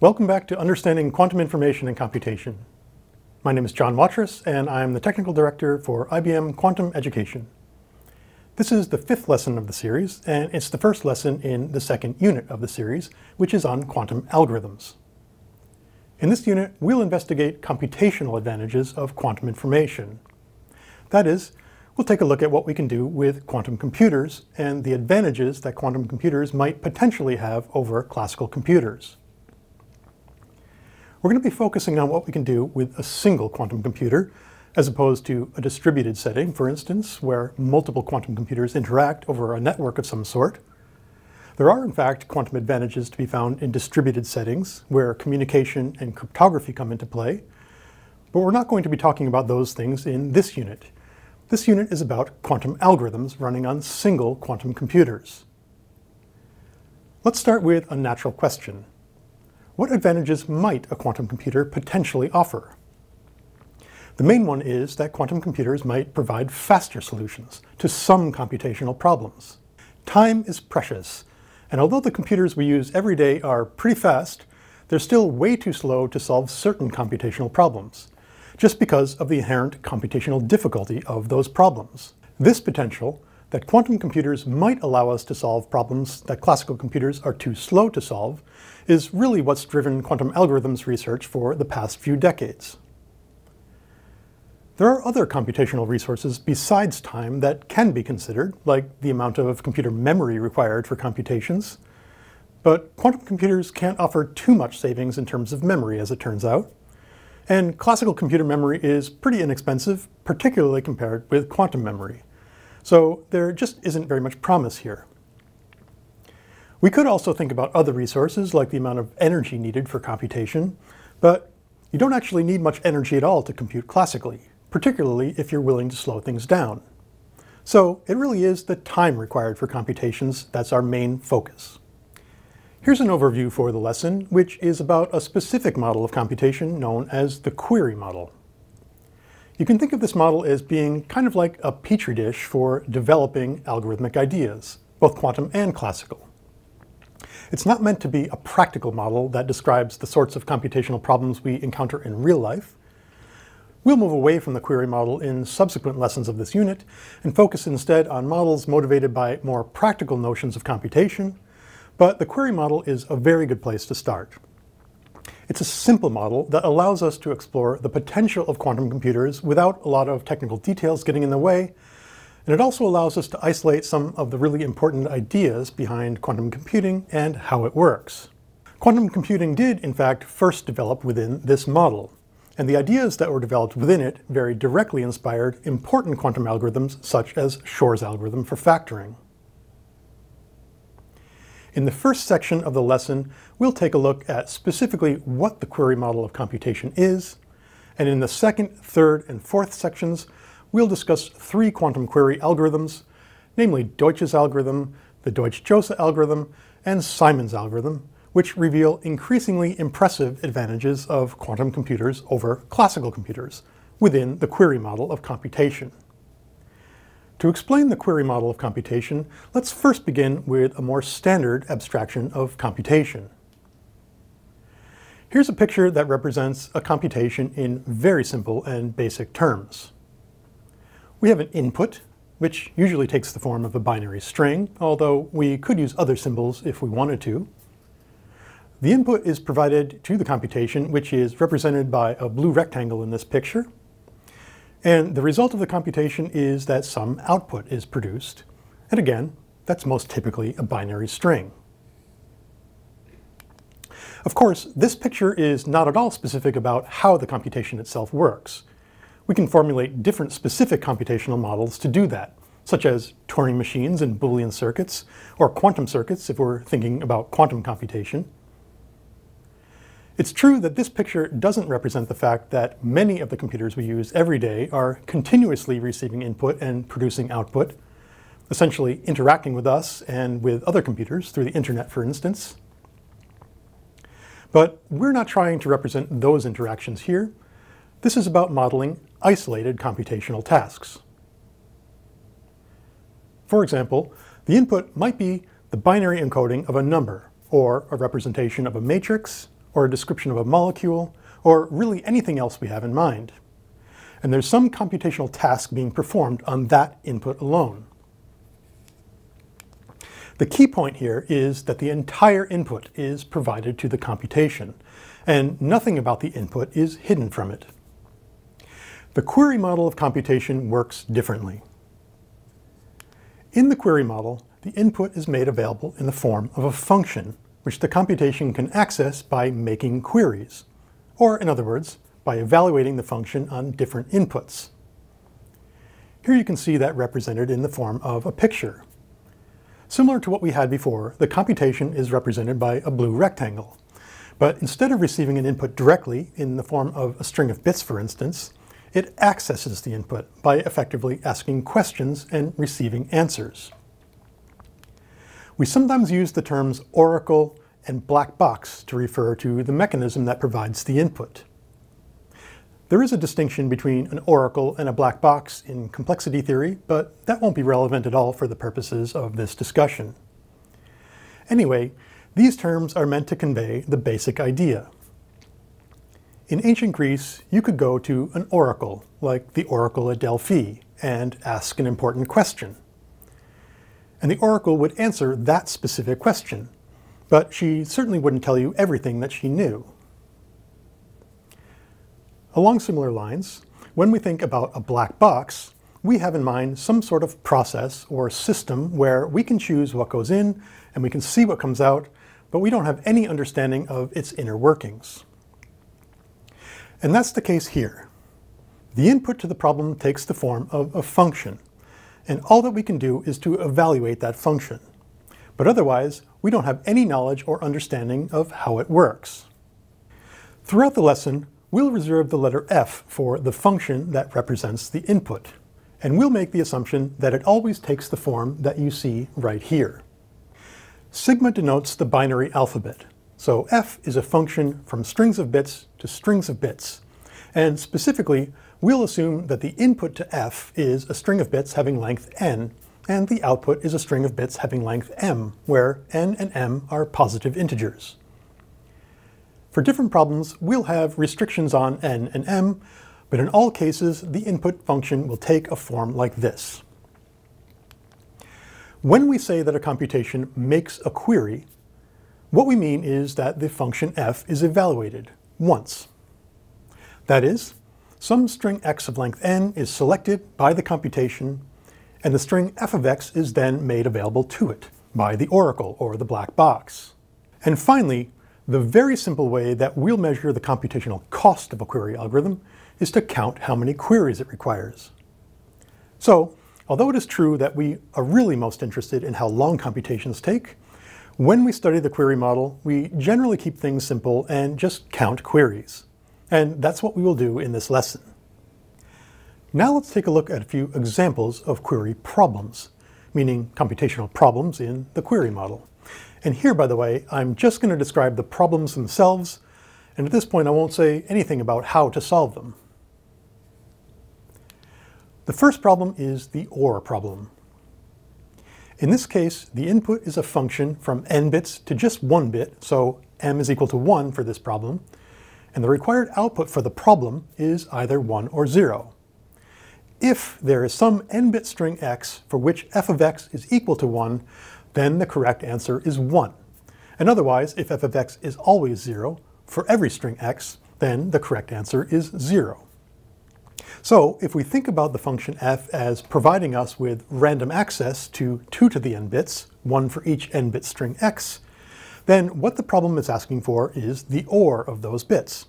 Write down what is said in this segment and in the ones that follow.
Welcome back to Understanding Quantum Information and Computation. My name is John Watrous, and I'm the Technical Director for IBM Quantum Education. This is the fifth lesson of the series, and it's the first lesson in the second unit of the series, which is on quantum algorithms. In this unit, we'll investigate computational advantages of quantum information. That is, we'll take a look at what we can do with quantum computers and the advantages that quantum computers might potentially have over classical computers. We're going to be focusing on what we can do with a single quantum computer, as opposed to a distributed setting, for instance, where multiple quantum computers interact over a network of some sort. There are, in fact, quantum advantages to be found in distributed settings, where communication and cryptography come into play. But we're not going to be talking about those things in this unit. This unit is about quantum algorithms running on single quantum computers. Let's start with a natural question. What advantages might a quantum computer potentially offer? The main one is that quantum computers might provide faster solutions to some computational problems. Time is precious, and although the computers we use every day are pretty fast, they're still way too slow to solve certain computational problems, just because of the inherent computational difficulty of those problems. This potential, that quantum computers might allow us to solve problems that classical computers are too slow to solve, is really what's driven quantum algorithms research for the past few decades. There are other computational resources besides time that can be considered, like the amount of computer memory required for computations. But quantum computers can't offer too much savings in terms of memory, as it turns out. And classical computer memory is pretty inexpensive, particularly compared with quantum memory. So there just isn't very much promise here. We could also think about other resources, like the amount of energy needed for computation, but you don't actually need much energy at all to compute classically, particularly if you're willing to slow things down. So it really is the time required for computations that's our main focus. Here's an overview for the lesson, which is about a specific model of computation known as the query model. You can think of this model as being kind of like a petri dish for developing algorithmic ideas, both quantum and classical. It's not meant to be a practical model that describes the sorts of computational problems we encounter in real life. We'll move away from the query model in subsequent lessons of this unit and focus instead on models motivated by more practical notions of computation, but the query model is a very good place to start. It's a simple model that allows us to explore the potential of quantum computers without a lot of technical details getting in the way, and it also allows us to isolate some of the really important ideas behind quantum computing and how it works. Quantum computing did, in fact, first develop within this model, and the ideas that were developed within it very directly inspired important quantum algorithms such as Shor's algorithm for factoring. In the first section of the lesson, we'll take a look at specifically what the query model of computation is, and in the second, third, and fourth sections, we'll discuss three quantum query algorithms, namely Deutsch's algorithm, the Deutsch-Jozsa algorithm, and Simon's algorithm, which reveal increasingly impressive advantages of quantum computers over classical computers within the query model of computation. To explain the query model of computation, let's first begin with a more standard abstraction of computation. Here's a picture that represents a computation in very simple and basic terms. We have an input, which usually takes the form of a binary string, although we could use other symbols if we wanted to. The input is provided to the computation, which is represented by a blue rectangle in this picture. And the result of the computation is that some output is produced. And again, that's most typically a binary string. Of course, this picture is not at all specific about how the computation itself works. We can formulate different specific computational models to do that, such as Turing machines and Boolean circuits, or quantum circuits if we're thinking about quantum computation. It's true that this picture doesn't represent the fact that many of the computers we use every day are continuously receiving input and producing output, essentially interacting with us and with other computers through the internet, for instance. But we're not trying to represent those interactions here. This is about modeling isolated computational tasks. For example, the input might be the binary encoding of a number, or a representation of a matrix, or a description of a molecule, or really anything else we have in mind. And there's some computational task being performed on that input alone. The key point here is that the entire input is provided to the computation, and nothing about the input is hidden from it. The query model of computation works differently. In the query model, the input is made available in the form of a function, which the computation can access by making queries, or in other words, by evaluating the function on different inputs. Here you can see that represented in the form of a picture. Similar to what we had before, the computation is represented by a blue rectangle. But instead of receiving an input directly in the form of a string of bits, for instance, it accesses the input by effectively asking questions and receiving answers. We sometimes use the terms oracle and black box to refer to the mechanism that provides the input. There is a distinction between an oracle and a black box in complexity theory, but that won't be relevant at all for the purposes of this discussion. Anyway, these terms are meant to convey the basic idea. In ancient Greece, you could go to an oracle, like the oracle at Delphi, and ask an important question. And the oracle would answer that specific question, but she certainly wouldn't tell you everything that she knew. Along similar lines, when we think about a black box, we have in mind some sort of process or system where we can choose what goes in and we can see what comes out, but we don't have any understanding of its inner workings. And that's the case here. The input to the problem takes the form of a function, and all that we can do is to evaluate that function. But otherwise, we don't have any knowledge or understanding of how it works. Throughout the lesson, we'll reserve the letter f for the function that represents the input, and we'll make the assumption that it always takes the form that you see right here. Sigma denotes the binary alphabet, so f is a function from strings of bits to strings of bits. And specifically, we'll assume that the input to f is a string of bits having length n, and the output is a string of bits having length m, where n and m are positive integers. For different problems, we'll have restrictions on n and m, but in all cases, the input function will take a form like this. When we say that a computation makes a query, what we mean is that the function f is evaluated once. That is, some string x of length n is selected by the computation, and the string f of x is then made available to it by the oracle or the black box. And finally, the very simple way that we'll measure the computational cost of a query algorithm is to count how many queries it requires. So, although it is true that we are really most interested in how long computations take, when we study the query model, we generally keep things simple and just count queries. And that's what we will do in this lesson. Now let's take a look at a few examples of query problems, meaning computational problems in the query model. And here, by the way, I'm just going to describe the problems themselves, and at this point I won't say anything about how to solve them. The first problem is the OR problem. In this case, the input is a function from n bits to just one bit, so m is equal to 1 for this problem, and the required output for the problem is either 1 or 0. If there is some n-bit string x for which f of x is equal to 1, then the correct answer is 1. And otherwise, if f of x is always 0 for every string x, then the correct answer is 0. So if we think about the function f as providing us with random access to 2 to the n bits, one for each n bit string x, then what the problem is asking for is the OR of those bits.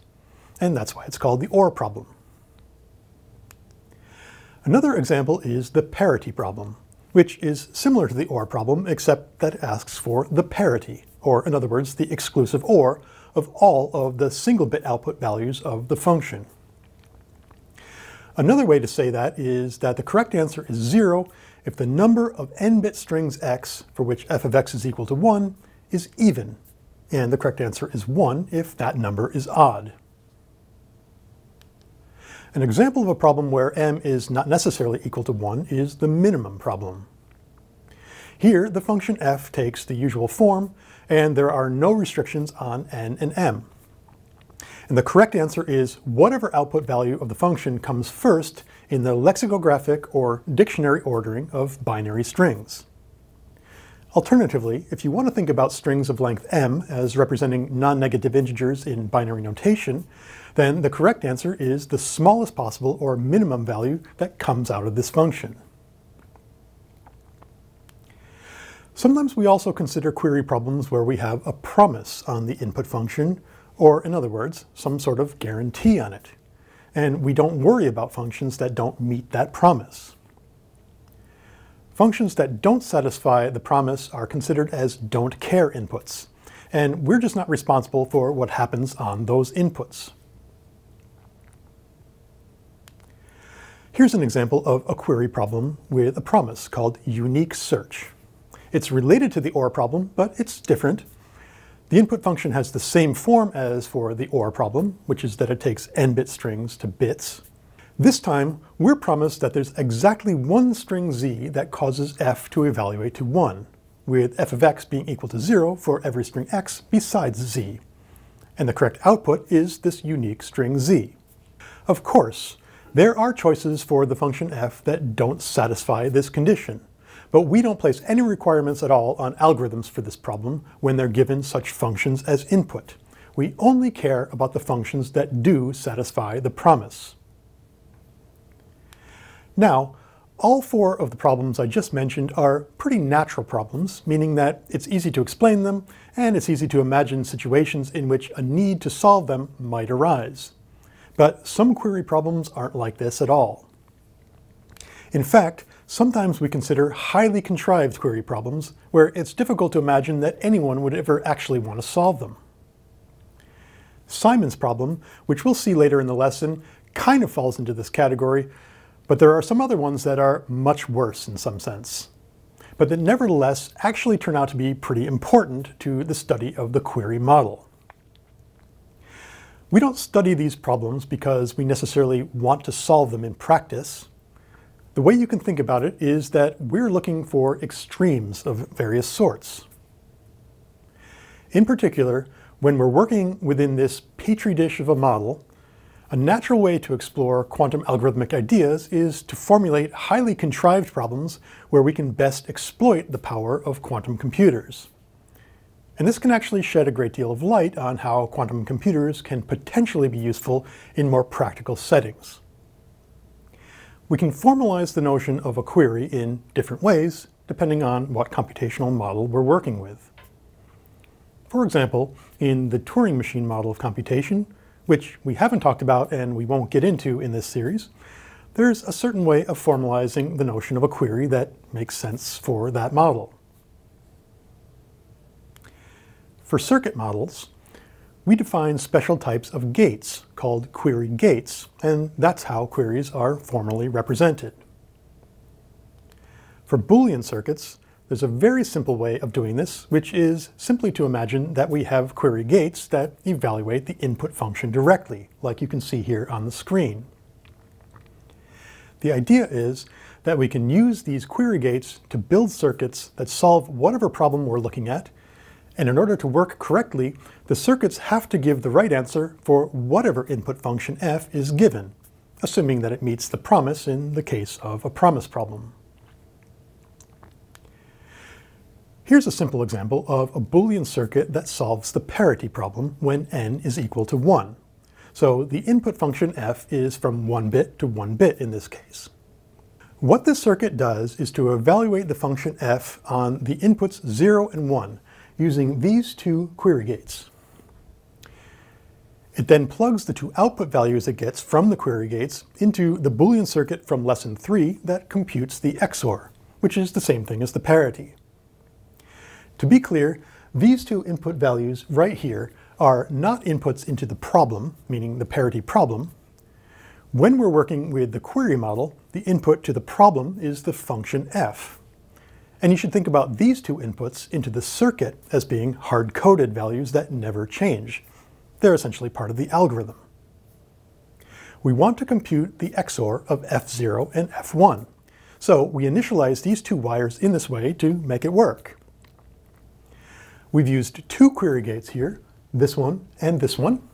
And that's why it's called the OR problem. Another example is the parity problem, which is similar to the OR problem, except that it asks for the parity, or in other words, the exclusive OR of all of the single bit output values of the function. Another way to say that is that the correct answer is 0 if the number of n-bit strings x, for which f of x is equal to 1, is even. And the correct answer is 1 if that number is odd. An example of a problem where m is not necessarily equal to 1 is the minimum problem. Here, the function f takes the usual form, and there are no restrictions on n and m. And the correct answer is whatever output value of the function comes first in the lexicographic or dictionary ordering of binary strings. Alternatively, if you want to think about strings of length m as representing non-negative integers in binary notation, then the correct answer is the smallest possible or minimum value that comes out of this function. Sometimes we also consider query problems where we have a promise on the input function, or in other words, some sort of guarantee on it. And we don't worry about functions that don't meet that promise. Functions that don't satisfy the promise are considered as don't care inputs, and we're just not responsible for what happens on those inputs. Here's an example of a query problem with a promise called unique search. It's related to the OR problem, but it's different. The input function has the same form as for the OR problem, which is that it takes n-bit strings to bits. This time, we're promised that there's exactly one string z that causes f to evaluate to 1, with f of x being equal to 0 for every string x besides z. And the correct output is this unique string z. Of course, there are choices for the function f that don't satisfy this condition, but we don't place any requirements at all on algorithms for this problem when they're given such functions as input. We only care about the functions that do satisfy the promise. Now, all four of the problems I just mentioned are pretty natural problems, meaning that it's easy to explain them, and it's easy to imagine situations in which a need to solve them might arise. But some query problems aren't like this at all. In fact, sometimes we consider highly contrived query problems where it's difficult to imagine that anyone would ever actually want to solve them. Simon's problem, which we'll see later in the lesson, kind of falls into this category, but there are some other ones that are much worse in some sense, but that nevertheless actually turn out to be pretty important to the study of the query model. We don't study these problems because we necessarily want to solve them in practice. The way you can think about it is that we're looking for extremes of various sorts. In particular, when we're working within this petri dish of a model, a natural way to explore quantum algorithmic ideas is to formulate highly contrived problems where we can best exploit the power of quantum computers. And this can actually shed a great deal of light on how quantum computers can potentially be useful in more practical settings. We can formalize the notion of a query in different ways, depending on what computational model we're working with. For example, in the Turing machine model of computation, which we haven't talked about and we won't get into in this series, there's a certain way of formalizing the notion of a query that makes sense for that model. For circuit models, we define special types of gates called query gates, and that's how queries are formally represented. For Boolean circuits, there's a very simple way of doing this, which is simply to imagine that we have query gates that evaluate the input function directly, like you can see here on the screen. The idea is that we can use these query gates to build circuits that solve whatever problem we're looking at and in order to work correctly, the circuits have to give the right answer for whatever input function f is given, assuming that it meets the promise in the case of a promise problem. Here's a simple example of a Boolean circuit that solves the parity problem when n is equal to 1. So the input function f is from 1 bit to 1 bit in this case. What this circuit does is to evaluate the function f on the inputs 0 and 1, using these two query gates. It then plugs the two output values it gets from the query gates into the Boolean circuit from lesson 3 that computes the XOR, which is the same thing as the parity. To be clear, these two input values right here are not inputs into the problem, meaning the parity problem. When we're working with the query model, the input to the problem is the function f. And you should think about these two inputs into the circuit as being hard-coded values that never change. They're essentially part of the algorithm. We want to compute the XOR of F0 and F1. So we initialize these two wires in this way to make it work. We've used two query gates here, this one and this one,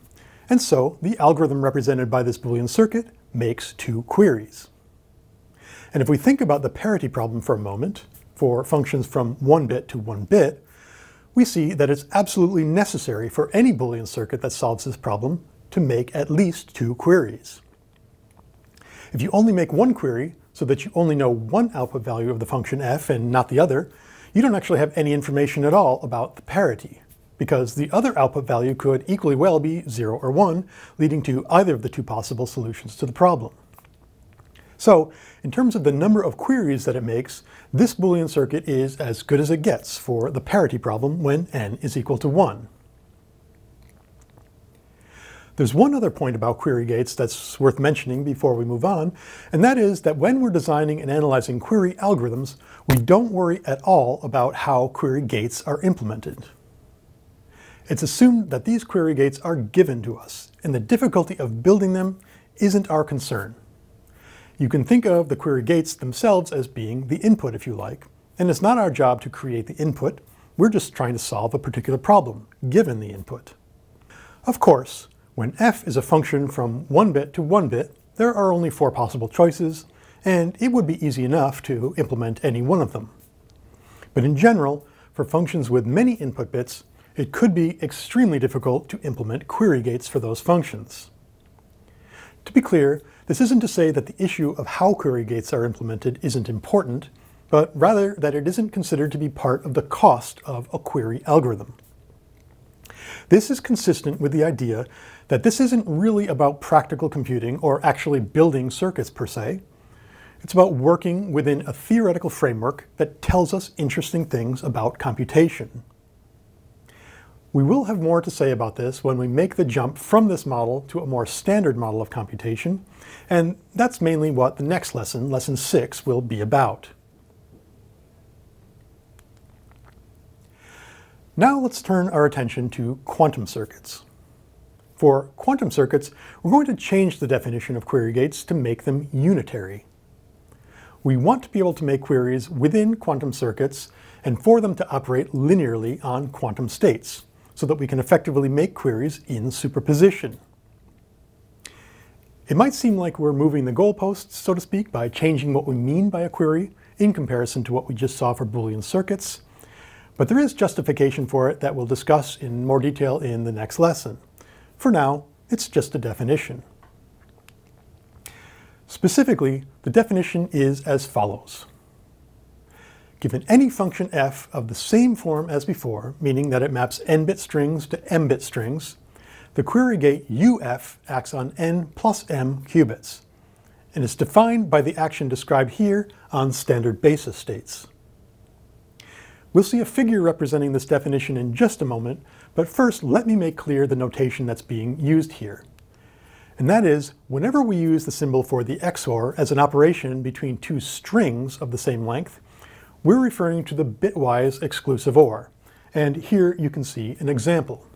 And so the algorithm represented by this Boolean circuit makes two queries. And if we think about the parity problem for a moment, for functions from one bit to one bit, we see that it's absolutely necessary for any Boolean circuit that solves this problem to make at least two queries. If you only make one query, so that you only know one output value of the function f and not the other, you don't actually have any information at all about the parity, because the other output value could equally well be 0 or 1, leading to either of the two possible solutions to the problem. So, in terms of the number of queries that it makes, this Boolean circuit is as good as it gets for the parity problem when n is equal to 1. There's one other point about query gates that's worth mentioning before we move on, and that is that when we're designing and analyzing query algorithms, we don't worry at all about how query gates are implemented. It's assumed that these query gates are given to us, and the difficulty of building them isn't our concern. You can think of the query gates themselves as being the input, if you like, and it's not our job to create the input, we're just trying to solve a particular problem, given the input. Of course, when f is a function from 1 bit to 1 bit, there are only four possible choices, and it would be easy enough to implement any one of them. But in general, for functions with many input bits, it could be extremely difficult to implement query gates for those functions. To be clear, this isn't to say that the issue of how query gates are implemented isn't important, but rather that it isn't considered to be part of the cost of a query algorithm. This is consistent with the idea that this isn't really about practical computing or actually building circuits per se. It's about working within a theoretical framework that tells us interesting things about computation. We will have more to say about this when we make the jump from this model to a more standard model of computation, and that's mainly what the next lesson, lesson 6, will be about. Now let's turn our attention to quantum circuits. For quantum circuits, we're going to change the definition of query gates to make them unitary. We want to be able to make queries within quantum circuits and for them to operate linearly on quantum states, so that we can effectively make queries in superposition. It might seem like we're moving the goalposts, so to speak, by changing what we mean by a query in comparison to what we just saw for Boolean circuits, but there is justification for it that we'll discuss in more detail in the next lesson. For now, it's just a definition. Specifically, the definition is as follows. Given any function f of the same form as before, meaning that it maps n-bit strings to m-bit strings, the query gate uf acts on n plus m qubits, and is defined by the action described here on standard basis states. We'll see a figure representing this definition in just a moment, but first let me make clear the notation that's being used here. And that is, whenever we use the symbol for the XOR as an operation between two strings of the same length, we're referring to the bitwise exclusive OR. And here you can see an example.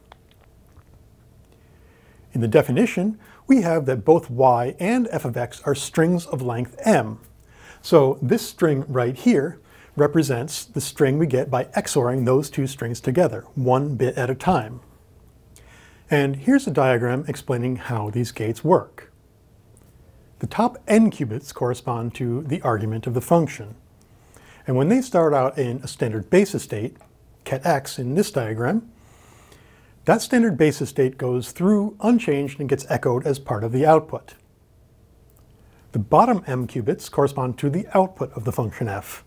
In the definition, we have that both y and f of x are strings of length m. So this string right here represents the string we get by XORing those two strings together, one bit at a time. And here's a diagram explaining how these gates work. The top n qubits correspond to the argument of the function. And when they start out in a standard basis state, ket x in this diagram, that standard basis state goes through unchanged and gets echoed as part of the output. The bottom m qubits correspond to the output of the function f.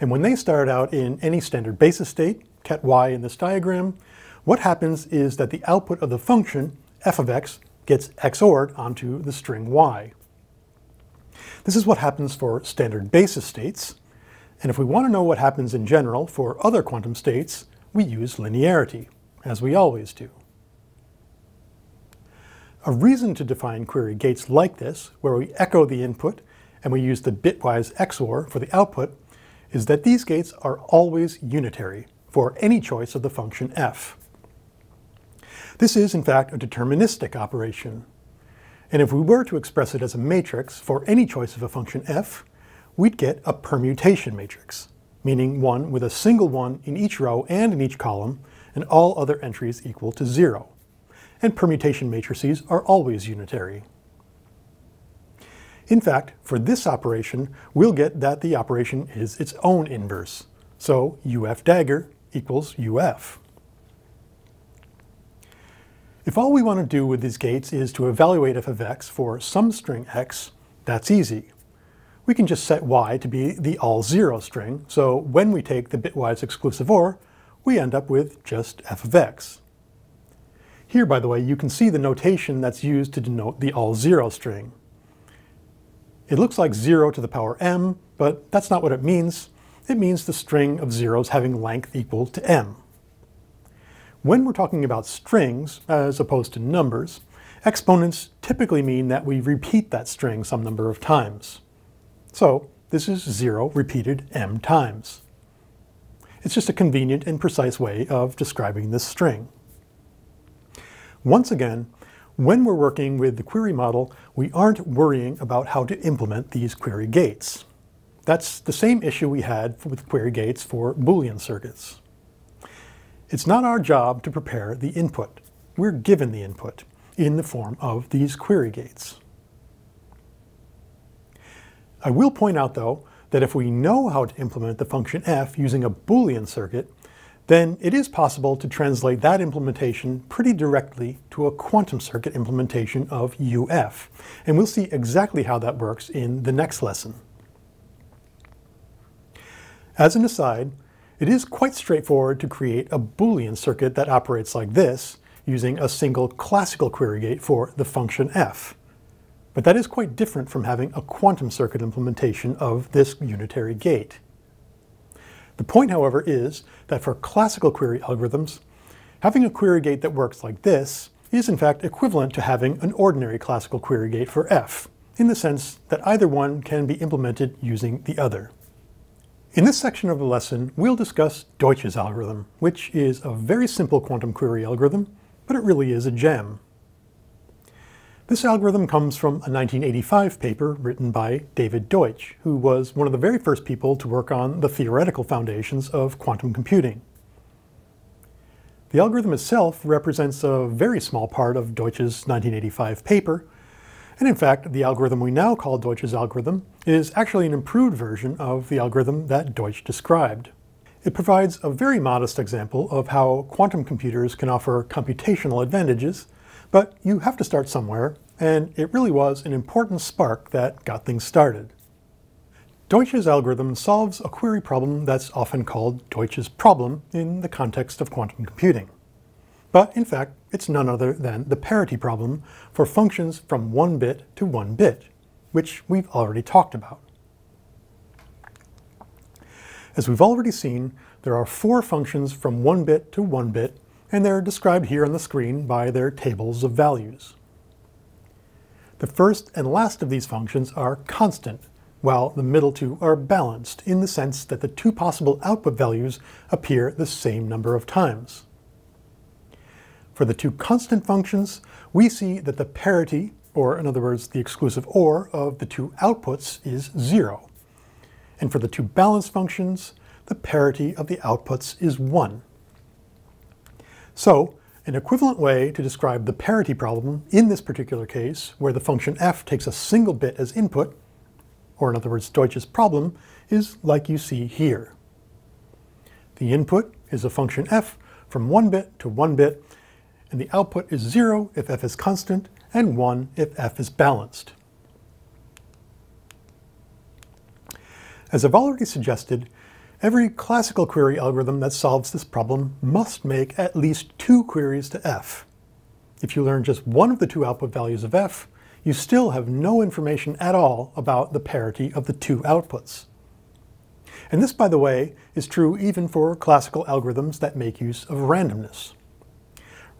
And when they start out in any standard basis state, ket y in this diagram, what happens is that the output of the function, f of x, gets XORed onto the string y. This is what happens for standard basis states, and if we want to know what happens in general for other quantum states, we use linearity, as we always do. A reason to define query gates like this, where we echo the input and we use the bitwise XOR for the output, is that these gates are always unitary for any choice of the function f. This is, in fact, a deterministic operation. And if we were to express it as a matrix for any choice of a function f, we'd get a permutation matrix, meaning one with a single one in each row and in each column, and all other entries equal to zero. and permutation matrices are always unitary. In fact, for this operation, we'll get that the operation is its own inverse. So uf dagger equals uf. If all we want to do with these gates is to evaluate f of x for some string x, that's easy. We can just set y to be the all zero string, so when we take the bitwise exclusive OR, we end up with just f of x. Here, by the way, you can see the notation that's used to denote the all zero string. It looks like 0 to the power m, but that's not what it means. It means the string of zeros having length equal to m. When we're talking about strings, as opposed to numbers, exponents typically mean that we repeat that string some number of times. So this is 0 repeated m times. It's just a convenient and precise way of describing this string. Once again, when we're working with the query model, we aren't worrying about how to implement these query gates. That's the same issue we had with query gates for Boolean circuits. It's not our job to prepare the input. We're given the input in the form of these query gates. I will point out, though, that if we know how to implement the function f using a Boolean circuit, then it is possible to translate that implementation pretty directly to a quantum circuit implementation of UF. And we'll see exactly how that works in the next lesson. As an aside, it is quite straightforward to create a Boolean circuit that operates like this, using a single classical query gate for the function f. But that is quite different from having a quantum circuit implementation of this unitary gate. The point, however, is that for classical query algorithms, having a query gate that works like this is in fact equivalent to having an ordinary classical query gate for f, in the sense that either one can be implemented using the other. In this section of the lesson, we'll discuss Deutsch's algorithm, which is a very simple quantum query algorithm, but it really is a gem. This algorithm comes from a 1985 paper written by David Deutsch, who was one of the very first people to work on the theoretical foundations of quantum computing. The algorithm itself represents a very small part of Deutsch's 1985 paper, and in fact, the algorithm we now call Deutsch's algorithm is actually an improved version of the algorithm that Deutsch described. It provides a very modest example of how quantum computers can offer computational advantages, but you have to start somewhere, and it really was an important spark that got things started. Deutsch's algorithm solves a query problem that's often called Deutsch's problem in the context of quantum computing. But in fact, it's none other than the parity problem for functions from one bit to one bit, which we've already talked about. As we've already seen, there are four functions from one bit to one bit, and they're described here on the screen by their tables of values. The first and last of these functions are constant, while the middle two are balanced in the sense that the two possible output values appear the same number of times. For the two constant functions, we see that the parity, or in other words, the exclusive OR of the two outputs is zero. And for the two balanced functions, the parity of the outputs is one. So, an equivalent way to describe the parity problem in this particular case, where the function f takes a single bit as input, or in other words, Deutsch's problem, is like you see here. The input is a function f from one bit to one bit, and the output is 0 if f is constant, and 1 if f is balanced. As I've already suggested, every classical query algorithm that solves this problem must make at least two queries to f. If you learn just one of the two output values of f, you still have no information at all about the parity of the two outputs. And this, by the way, is true even for classical algorithms that make use of randomness.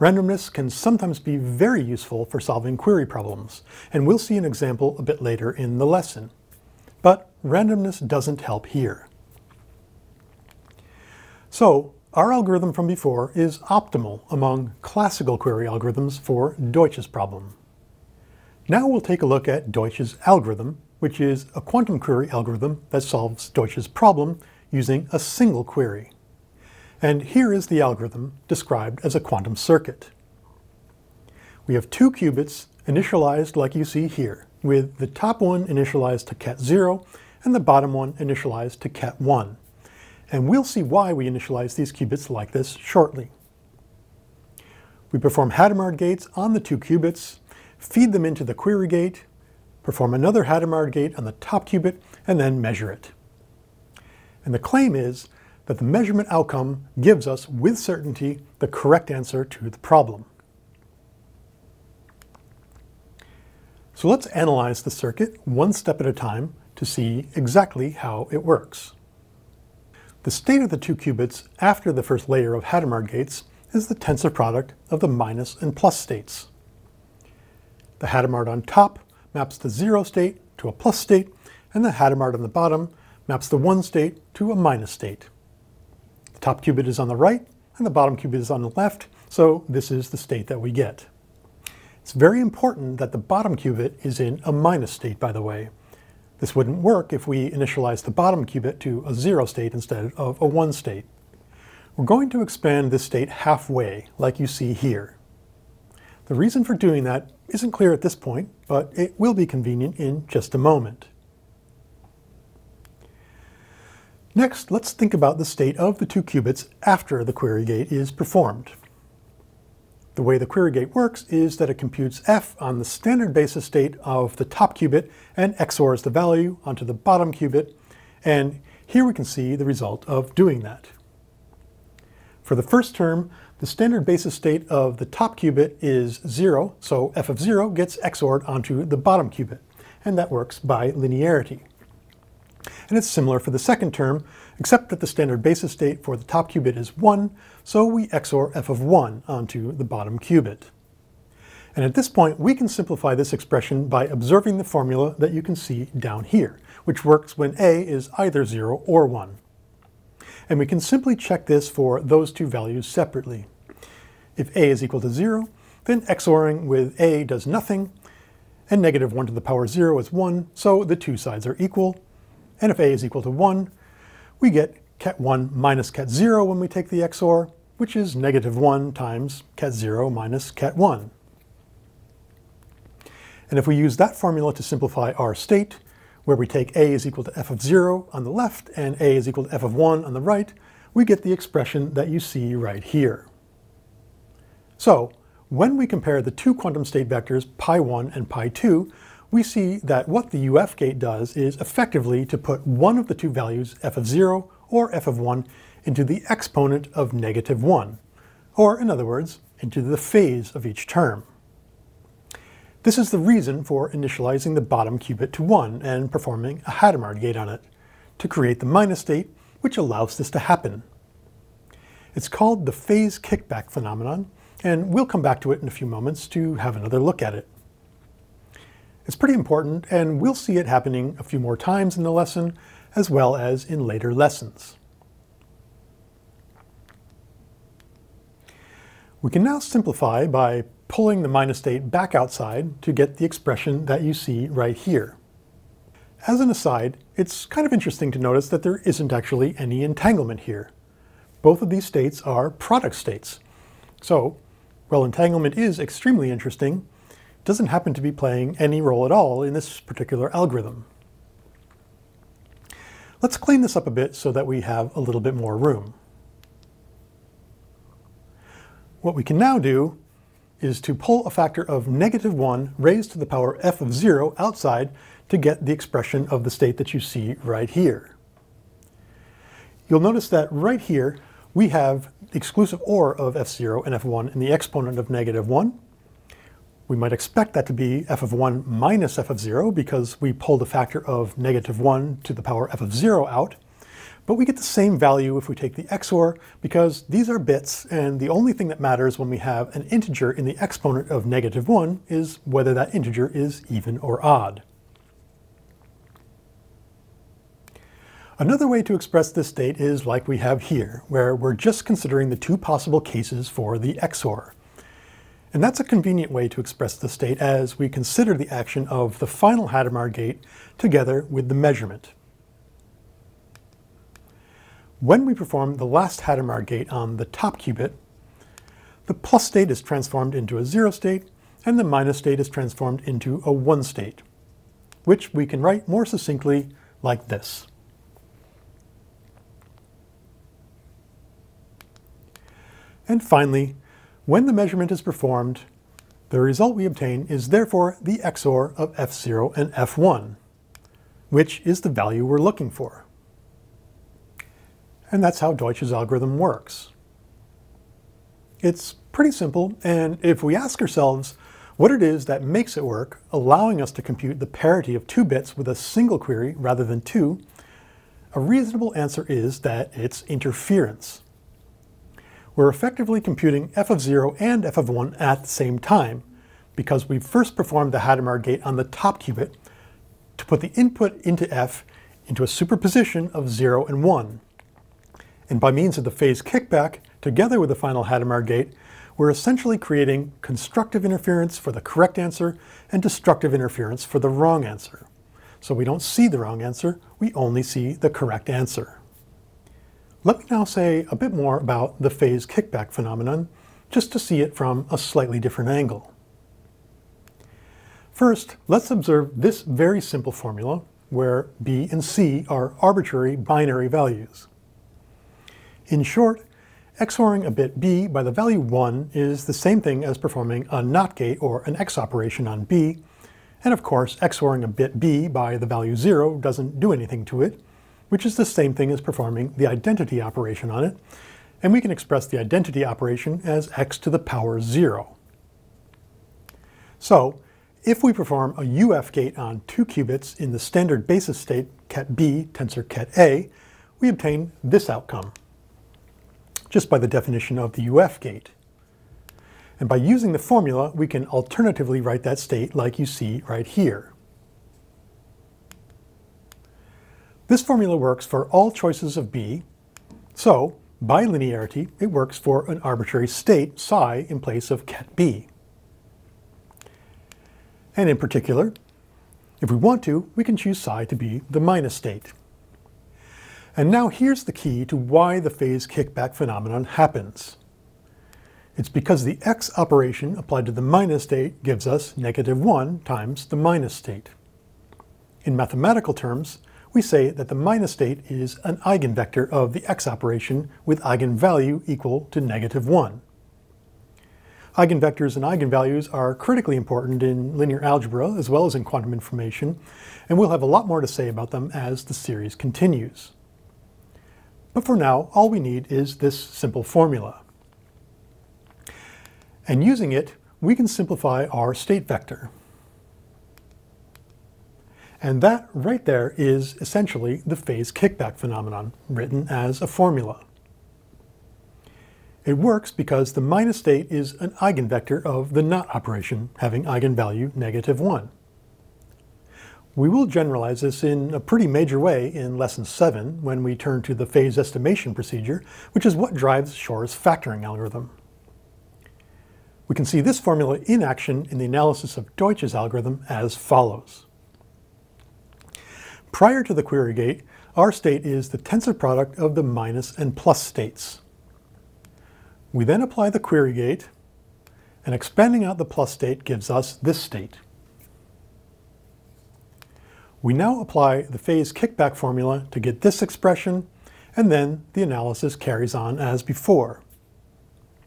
Randomness can sometimes be very useful for solving query problems, and we'll see an example a bit later in the lesson. But randomness doesn't help here. So, our algorithm from before is optimal among classical query algorithms for Deutsch's problem. Now we'll take a look at Deutsch's algorithm, which is a quantum query algorithm that solves Deutsch's problem using a single query. And here is the algorithm described as a quantum circuit. We have two qubits initialized like you see here, with the top one initialized to ket 0 and the bottom one initialized to ket 1. And we'll see why we initialize these qubits like this shortly. We perform Hadamard gates on the two qubits, feed them into the query gate, perform another Hadamard gate on the top qubit, and then measure it. And the claim is that the measurement outcome gives us, with certainty, the correct answer to the problem. So let's analyze the circuit one step at a time to see exactly how it works. The state of the two qubits after the first layer of Hadamard gates is the tensor product of the minus and plus states. The Hadamard on top maps the zero state to a plus state, and the Hadamard on the bottom maps the one state to a minus state. Top qubit is on the right, and the bottom qubit is on the left, so this is the state that we get. It's very important that the bottom qubit is in a minus state, by the way. This wouldn't work if we initialized the bottom qubit to a zero state instead of a one state. We're going to expand this state halfway, like you see here. The reason for doing that isn't clear at this point, but it will be convenient in just a moment. Next, let's think about the state of the two qubits after the query gate is performed. The way the query gate works is that it computes f on the standard basis state of the top qubit and XORs the value onto the bottom qubit, and here we can see the result of doing that. For the first term, the standard basis state of the top qubit is 0, so f of 0 gets XORed onto the bottom qubit, and that works by linearity. And it's similar for the second term, except that the standard basis state for the top qubit is 1, so we XOR f of 1 onto the bottom qubit. And at this point, we can simplify this expression by observing the formula that you can see down here, which works when a is either 0 or 1. And we can simply check this for those two values separately. If a is equal to 0, then XORing with a does nothing, and negative 1 to the power 0 is 1, so the two sides are equal. And if a is equal to 1, we get ket 1 minus ket 0 when we take the XOR, which is negative 1 times ket 0 minus ket 1. And if we use that formula to simplify our state, where we take a is equal to f of 0 on the left and a is equal to f of 1 on the right, we get the expression that you see right here. So, when we compare the two quantum state vectors pi 1 and pi 2, we see that what the UF gate does is effectively to put one of the two values, f of 0 or f of 1, into the exponent of negative 1, or in other words, into the phase of each term. This is the reason for initializing the bottom qubit to 1 and performing a Hadamard gate on it, to create the minus state, which allows this to happen. It's called the phase kickback phenomenon, and we'll come back to it in a few moments to have another look at it. It's pretty important, and we'll see it happening a few more times in the lesson, as well as in later lessons. We can now simplify by pulling the minus state back outside to get the expression that you see right here. As an aside, it's kind of interesting to notice that there isn't actually any entanglement here. Both of these states are product states. So, while entanglement is extremely interesting, doesn't happen to be playing any role at all in this particular algorithm. Let's clean this up a bit so that we have a little bit more room. What we can now do is to pull a factor of negative 1 raised to the power f of 0 outside to get the expression of the state that you see right here. You'll notice that right here we have the exclusive OR of f0 and f1 in the exponent of negative 1. We might expect that to be f of 1 minus f of 0 because we pulled a factor of negative 1 to the power f of 0 out. But we get the same value if we take the XOR because these are bits and the only thing that matters when we have an integer in the exponent of negative 1 is whether that integer is even or odd. Another way to express this state is like we have here, where we're just considering the two possible cases for the XOR. And that's a convenient way to express the state as we consider the action of the final Hadamard gate together with the measurement. When we perform the last Hadamard gate on the top qubit, the plus state is transformed into a zero state, and the minus state is transformed into a 1 state, which we can write more succinctly like this. And finally, when the measurement is performed, the result we obtain is therefore the XOR of F0 and F1, which is the value we're looking for. And that's how Deutsch's algorithm works. It's pretty simple, and if we ask ourselves what it is that makes it work, allowing us to compute the parity of two bits with a single query rather than two, a reasonable answer is that it's interference we're effectively computing f of 0 and f of 1 at the same time, because we first performed the Hadamard gate on the top qubit to put the input into f into a superposition of 0 and 1. And by means of the phase kickback, together with the final Hadamard gate, we're essentially creating constructive interference for the correct answer and destructive interference for the wrong answer. So we don't see the wrong answer, we only see the correct answer. Let me now say a bit more about the phase kickback phenomenon, just to see it from a slightly different angle. First, let's observe this very simple formula, where b and c are arbitrary binary values. In short, XORing a bit b by the value 1 is the same thing as performing a NOT gate or an X operation on b, and of course XORing a bit b by the value 0 doesn't do anything to it, which is the same thing as performing the identity operation on it, and we can express the identity operation as x to the power 0. So, if we perform a UF gate on two qubits in the standard basis state ket B tensor ket A, we obtain this outcome, just by the definition of the UF gate. And by using the formula, we can alternatively write that state like you see right here. This formula works for all choices of B, so by linearity, it works for an arbitrary state, psi, in place of ket B. And in particular, if we want to, we can choose psi to be the minus state. And now here's the key to why the phase kickback phenomenon happens. It's because the x operation applied to the minus state gives us negative 1 times the minus state. In mathematical terms, we say that the minus state is an eigenvector of the x operation with eigenvalue equal to negative 1. Eigenvectors and eigenvalues are critically important in linear algebra as well as in quantum information, and we'll have a lot more to say about them as the series continues. But for now, all we need is this simple formula. And using it, we can simplify our state vector. And that right there is essentially the phase kickback phenomenon, written as a formula. It works because the minus state is an eigenvector of the NOT operation, having eigenvalue negative 1. We will generalize this in a pretty major way in Lesson 7 when we turn to the phase estimation procedure, which is what drives Shor's factoring algorithm. We can see this formula in action in the analysis of Deutsch's algorithm as follows. Prior to the query gate, our state is the tensor product of the minus and plus states. We then apply the query gate, and expanding out the plus state gives us this state. We now apply the phase kickback formula to get this expression, and then the analysis carries on as before.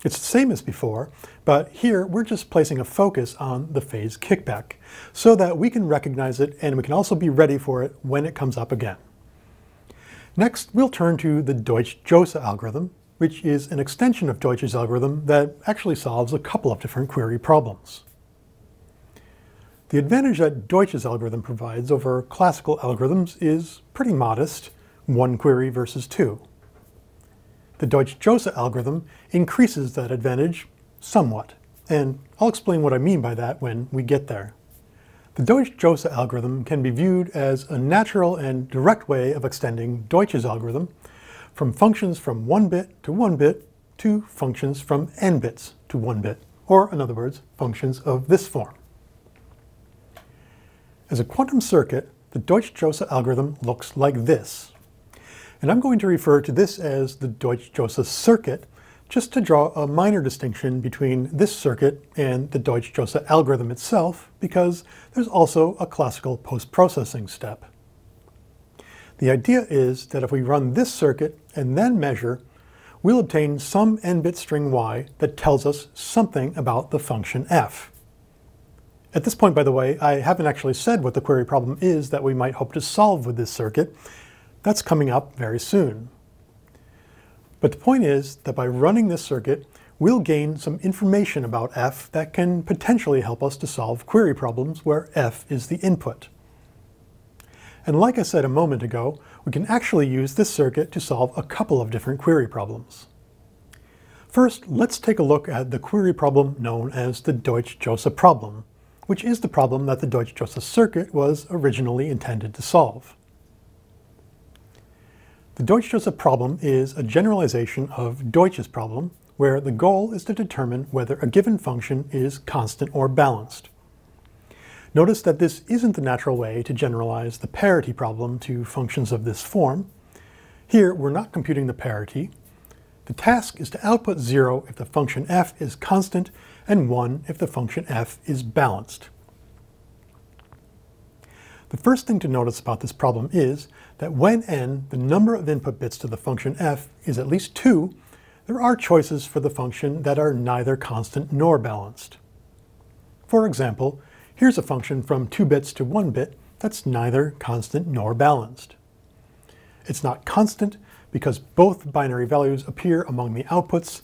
It's the same as before, but here we're just placing a focus on the phase kickback so that we can recognize it and we can also be ready for it when it comes up again. Next, we'll turn to the Deutsch-Jozsa algorithm, which is an extension of Deutsch's algorithm that actually solves a couple of different query problems. The advantage that Deutsch's algorithm provides over classical algorithms is pretty modest, one query versus two. The Deutsch-Jozsa algorithm increases that advantage somewhat, and I'll explain what I mean by that when we get there. The Deutsch-Jozsa algorithm can be viewed as a natural and direct way of extending Deutsch's algorithm from functions from 1 bit to 1 bit to functions from n bits to 1 bit, or in other words, functions of this form. As a quantum circuit, the Deutsch-Jozsa algorithm looks like this. And I'm going to refer to this as the Deutsch-Jozsa circuit just to draw a minor distinction between this circuit and the Deutsch-Jozsa algorithm itself, because there's also a classical post-processing step. The idea is that if we run this circuit and then measure, we'll obtain some n-bit string y that tells us something about the function f. At this point, by the way, I haven't actually said what the query problem is that we might hope to solve with this circuit. That's coming up very soon. But the point is that by running this circuit, we'll gain some information about f that can potentially help us to solve query problems where f is the input. And like I said a moment ago, we can actually use this circuit to solve a couple of different query problems. First, let's take a look at the query problem known as the Deutsch-Jozsa problem, which is the problem that the Deutsch-Jozsa circuit was originally intended to solve. The Deutsch-Jozsa problem is a generalization of Deutsch's problem, where the goal is to determine whether a given function is constant or balanced. Notice that this isn't the natural way to generalize the parity problem to functions of this form. Here, we're not computing the parity. The task is to output 0 if the function f is constant and 1 if the function f is balanced. The first thing to notice about this problem is that when n, the number of input bits to the function f, is at least 2, there are choices for the function that are neither constant nor balanced. For example, here's a function from 2 bits to 1 bit that's neither constant nor balanced. It's not constant because both binary values appear among the outputs,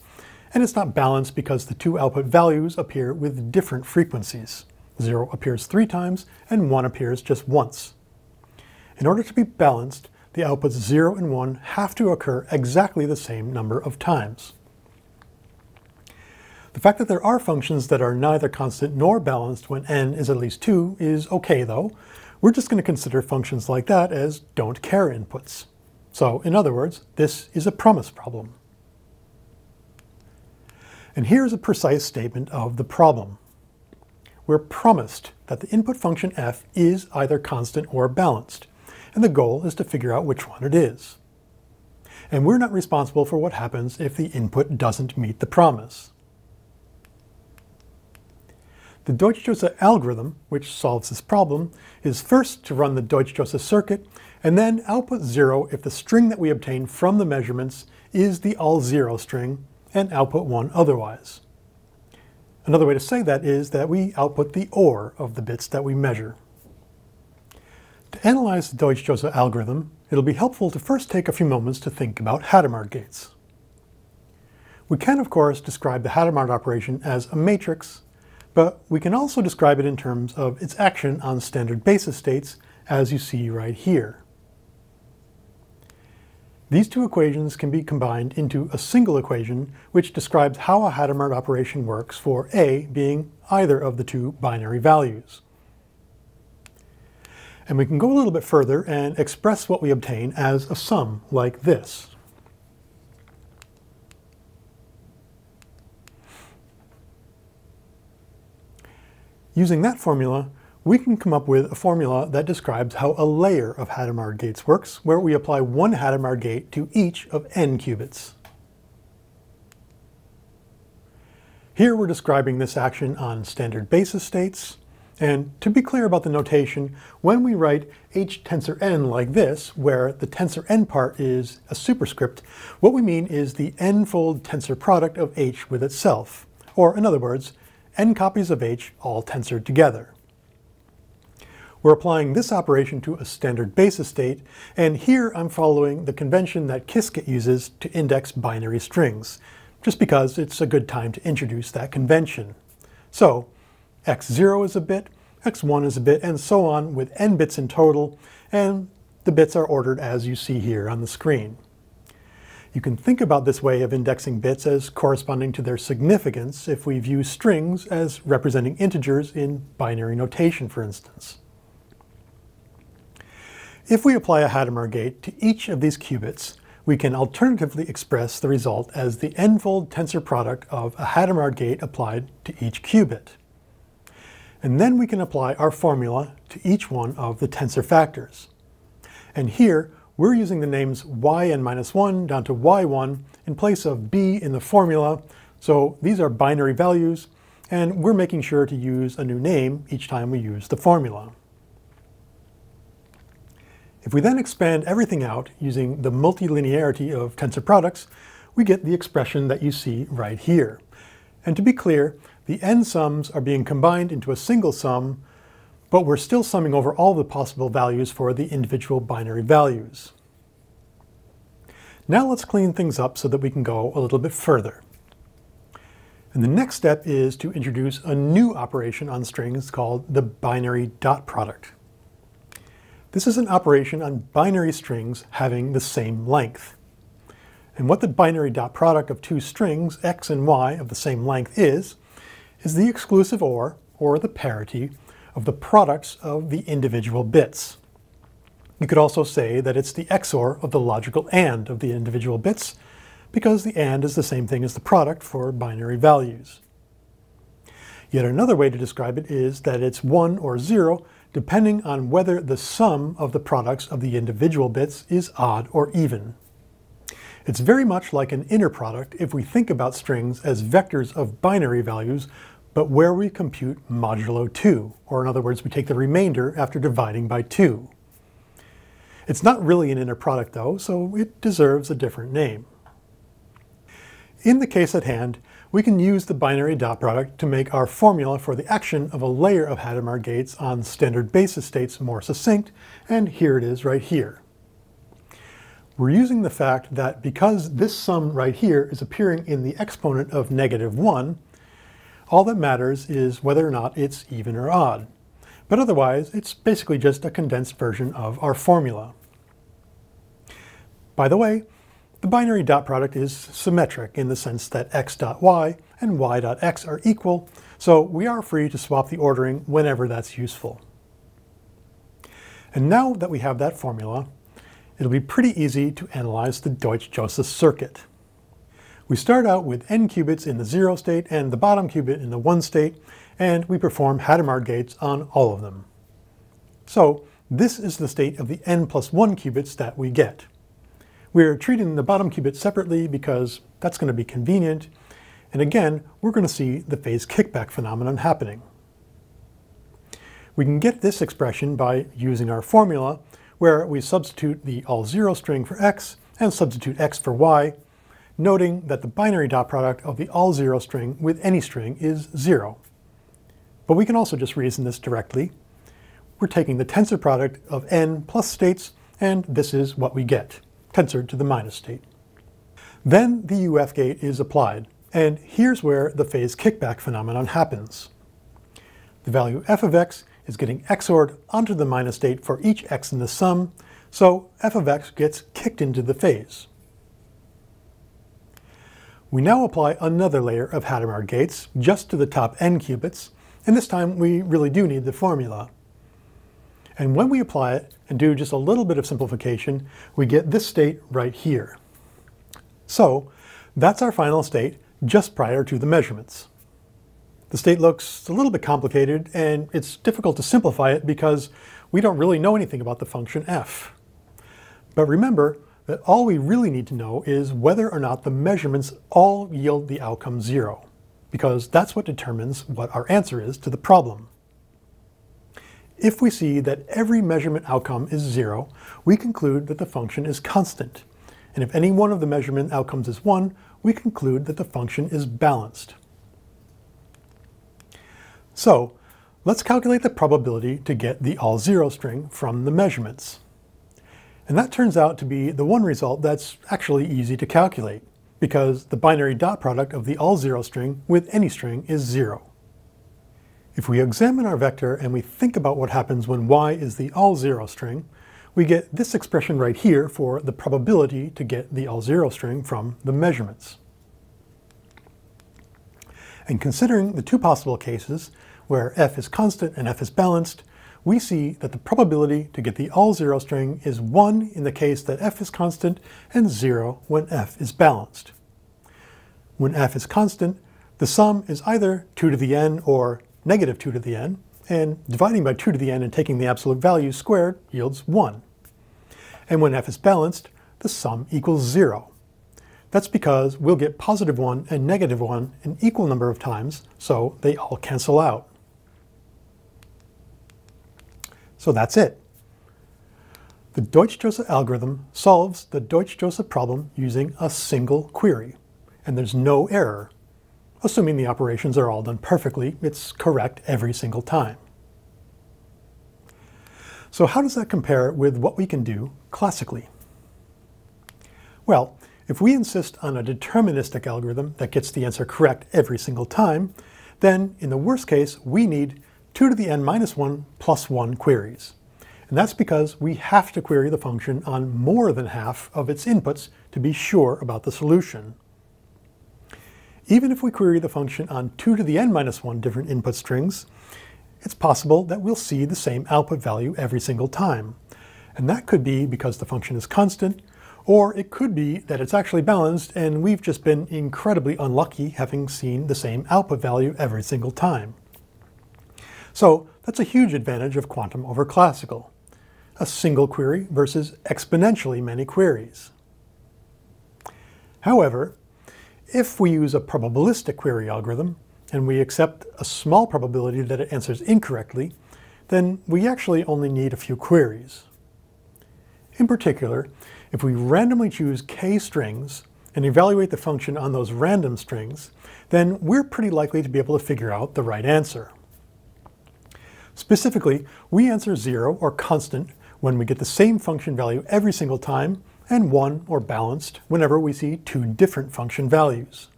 and it's not balanced because the two output values appear with different frequencies. 0 appears three times, and 1 appears just once. In order to be balanced, the outputs 0 and 1 have to occur exactly the same number of times. The fact that there are functions that are neither constant nor balanced when n is at least 2 is okay though. We're just going to consider functions like that as don't care inputs. So in other words, this is a promise problem. And here's a precise statement of the problem. We're promised that the input function f is either constant or balanced, and the goal is to figure out which one it is. And we're not responsible for what happens if the input doesn't meet the promise. The Deutsch-Jozsa algorithm, which solves this problem, is first to run the Deutsch-Jozsa circuit and then output 0 if the string that we obtain from the measurements is the all 0 string and output 1 otherwise. Another way to say that is that we output the OR of the bits that we measure. To analyze the Deutsch-Jozsa algorithm, it'll be helpful to first take a few moments to think about Hadamard gates. We can, of course, describe the Hadamard operation as a matrix, but we can also describe it in terms of its action on standard basis states, as you see right here. These two equations can be combined into a single equation which describes how a Hadamard operation works for A being either of the two binary values. And we can go a little bit further and express what we obtain as a sum like this. Using that formula, we can come up with a formula that describes how a layer of Hadamard gates works, where we apply one Hadamard gate to each of n qubits. Here we're describing this action on standard basis states, and to be clear about the notation, when we write h tensor n like this, where the tensor n part is a superscript, what we mean is the n-fold tensor product of h with itself, or in other words, n copies of h all tensored together. We're applying this operation to a standard basis state, and here I'm following the convention that Qiskit uses to index binary strings, just because it's a good time to introduce that convention. So x0 is a bit, x1 is a bit, and so on with n bits in total, and the bits are ordered as you see here on the screen. You can think about this way of indexing bits as corresponding to their significance if we view strings as representing integers in binary notation, for instance. If we apply a Hadamard gate to each of these qubits, we can alternatively express the result as the n-fold tensor product of a Hadamard gate applied to each qubit. And then we can apply our formula to each one of the tensor factors. And here, we're using the names yn minus 1 down to y1 in place of b in the formula, so these are binary values, and we're making sure to use a new name each time we use the formula. If we then expand everything out using the multilinearity of tensor products, we get the expression that you see right here. And to be clear, the n sums are being combined into a single sum, but we're still summing over all the possible values for the individual binary values. Now let's clean things up so that we can go a little bit further. And the next step is to introduce a new operation on strings called the binary dot product. This is an operation on binary strings having the same length. And what the binary dot product of two strings, x and y, of the same length is, is the exclusive OR, or the parity, of the products of the individual bits. You could also say that it's the XOR of the logical AND of the individual bits, because the AND is the same thing as the product for binary values. Yet another way to describe it is that it's 1 or 0 depending on whether the sum of the products of the individual bits is odd or even. It's very much like an inner product if we think about strings as vectors of binary values, but where we compute modulo 2, or in other words, we take the remainder after dividing by 2. It's not really an inner product though, so it deserves a different name. In the case at hand, we can use the binary dot product to make our formula for the action of a layer of Hadamard gates on standard basis states more succinct, and here it is right here. We're using the fact that because this sum right here is appearing in the exponent of negative 1, all that matters is whether or not it's even or odd. But otherwise, it's basically just a condensed version of our formula. By the way, the binary dot product is symmetric in the sense that x dot y and y dot x are equal, so we are free to swap the ordering whenever that's useful. And now that we have that formula, it'll be pretty easy to analyze the Deutsch-Jozsa circuit. We start out with n qubits in the zero state and the bottom qubit in the one state, and we perform Hadamard gates on all of them. So this is the state of the n plus 1 qubits that we get. We're treating the bottom qubit separately because that's going to be convenient. And again, we're going to see the phase kickback phenomenon happening. We can get this expression by using our formula, where we substitute the all zero string for x and substitute x for y, noting that the binary dot product of the all zero string with any string is zero. But we can also just reason this directly. We're taking the tensor product of n plus states, and this is what we get tensored to the minus state. Then the UF gate is applied, and here's where the phase kickback phenomenon happens. The value f of x is getting XORed onto the minus state for each x in the sum, so f of x gets kicked into the phase. We now apply another layer of Hadamard gates just to the top n qubits, and this time we really do need the formula. And when we apply it and do just a little bit of simplification, we get this state right here. So that's our final state just prior to the measurements. The state looks a little bit complicated and it's difficult to simplify it because we don't really know anything about the function f. But remember that all we really need to know is whether or not the measurements all yield the outcome zero, because that's what determines what our answer is to the problem. If we see that every measurement outcome is zero, we conclude that the function is constant. And if any one of the measurement outcomes is 1, we conclude that the function is balanced. So let's calculate the probability to get the all zero string from the measurements. And that turns out to be the one result that's actually easy to calculate, because the binary dot product of the all zero string with any string is zero. If we examine our vector and we think about what happens when y is the all zero string, we get this expression right here for the probability to get the all zero string from the measurements. And considering the two possible cases, where f is constant and f is balanced, we see that the probability to get the all zero string is 1 in the case that f is constant and 0 when f is balanced. When f is constant, the sum is either 2 to the n or negative 2 to the n, and dividing by 2 to the n and taking the absolute value squared yields 1. And when f is balanced, the sum equals 0. That's because we'll get positive 1 and negative 1 an equal number of times, so they all cancel out. So that's it. The Deutsch-Jozsa algorithm solves the Deutsch-Jozsa problem using a single query, and there's no error. Assuming the operations are all done perfectly, it's correct every single time. So how does that compare with what we can do classically? Well, if we insist on a deterministic algorithm that gets the answer correct every single time, then in the worst case, we need 2 to the n minus 1 plus 1 queries. And that's because we have to query the function on more than half of its inputs to be sure about the solution. Even if we query the function on 2 to the n minus 1 different input strings, it's possible that we'll see the same output value every single time. And that could be because the function is constant, or it could be that it's actually balanced and we've just been incredibly unlucky having seen the same output value every single time. So that's a huge advantage of quantum over classical a single query versus exponentially many queries. However, if we use a probabilistic query algorithm and we accept a small probability that it answers incorrectly, then we actually only need a few queries. In particular, if we randomly choose k strings and evaluate the function on those random strings, then we're pretty likely to be able to figure out the right answer. Specifically, we answer 0 or constant when we get the same function value every single time, and 1 or balanced whenever we see two different function values.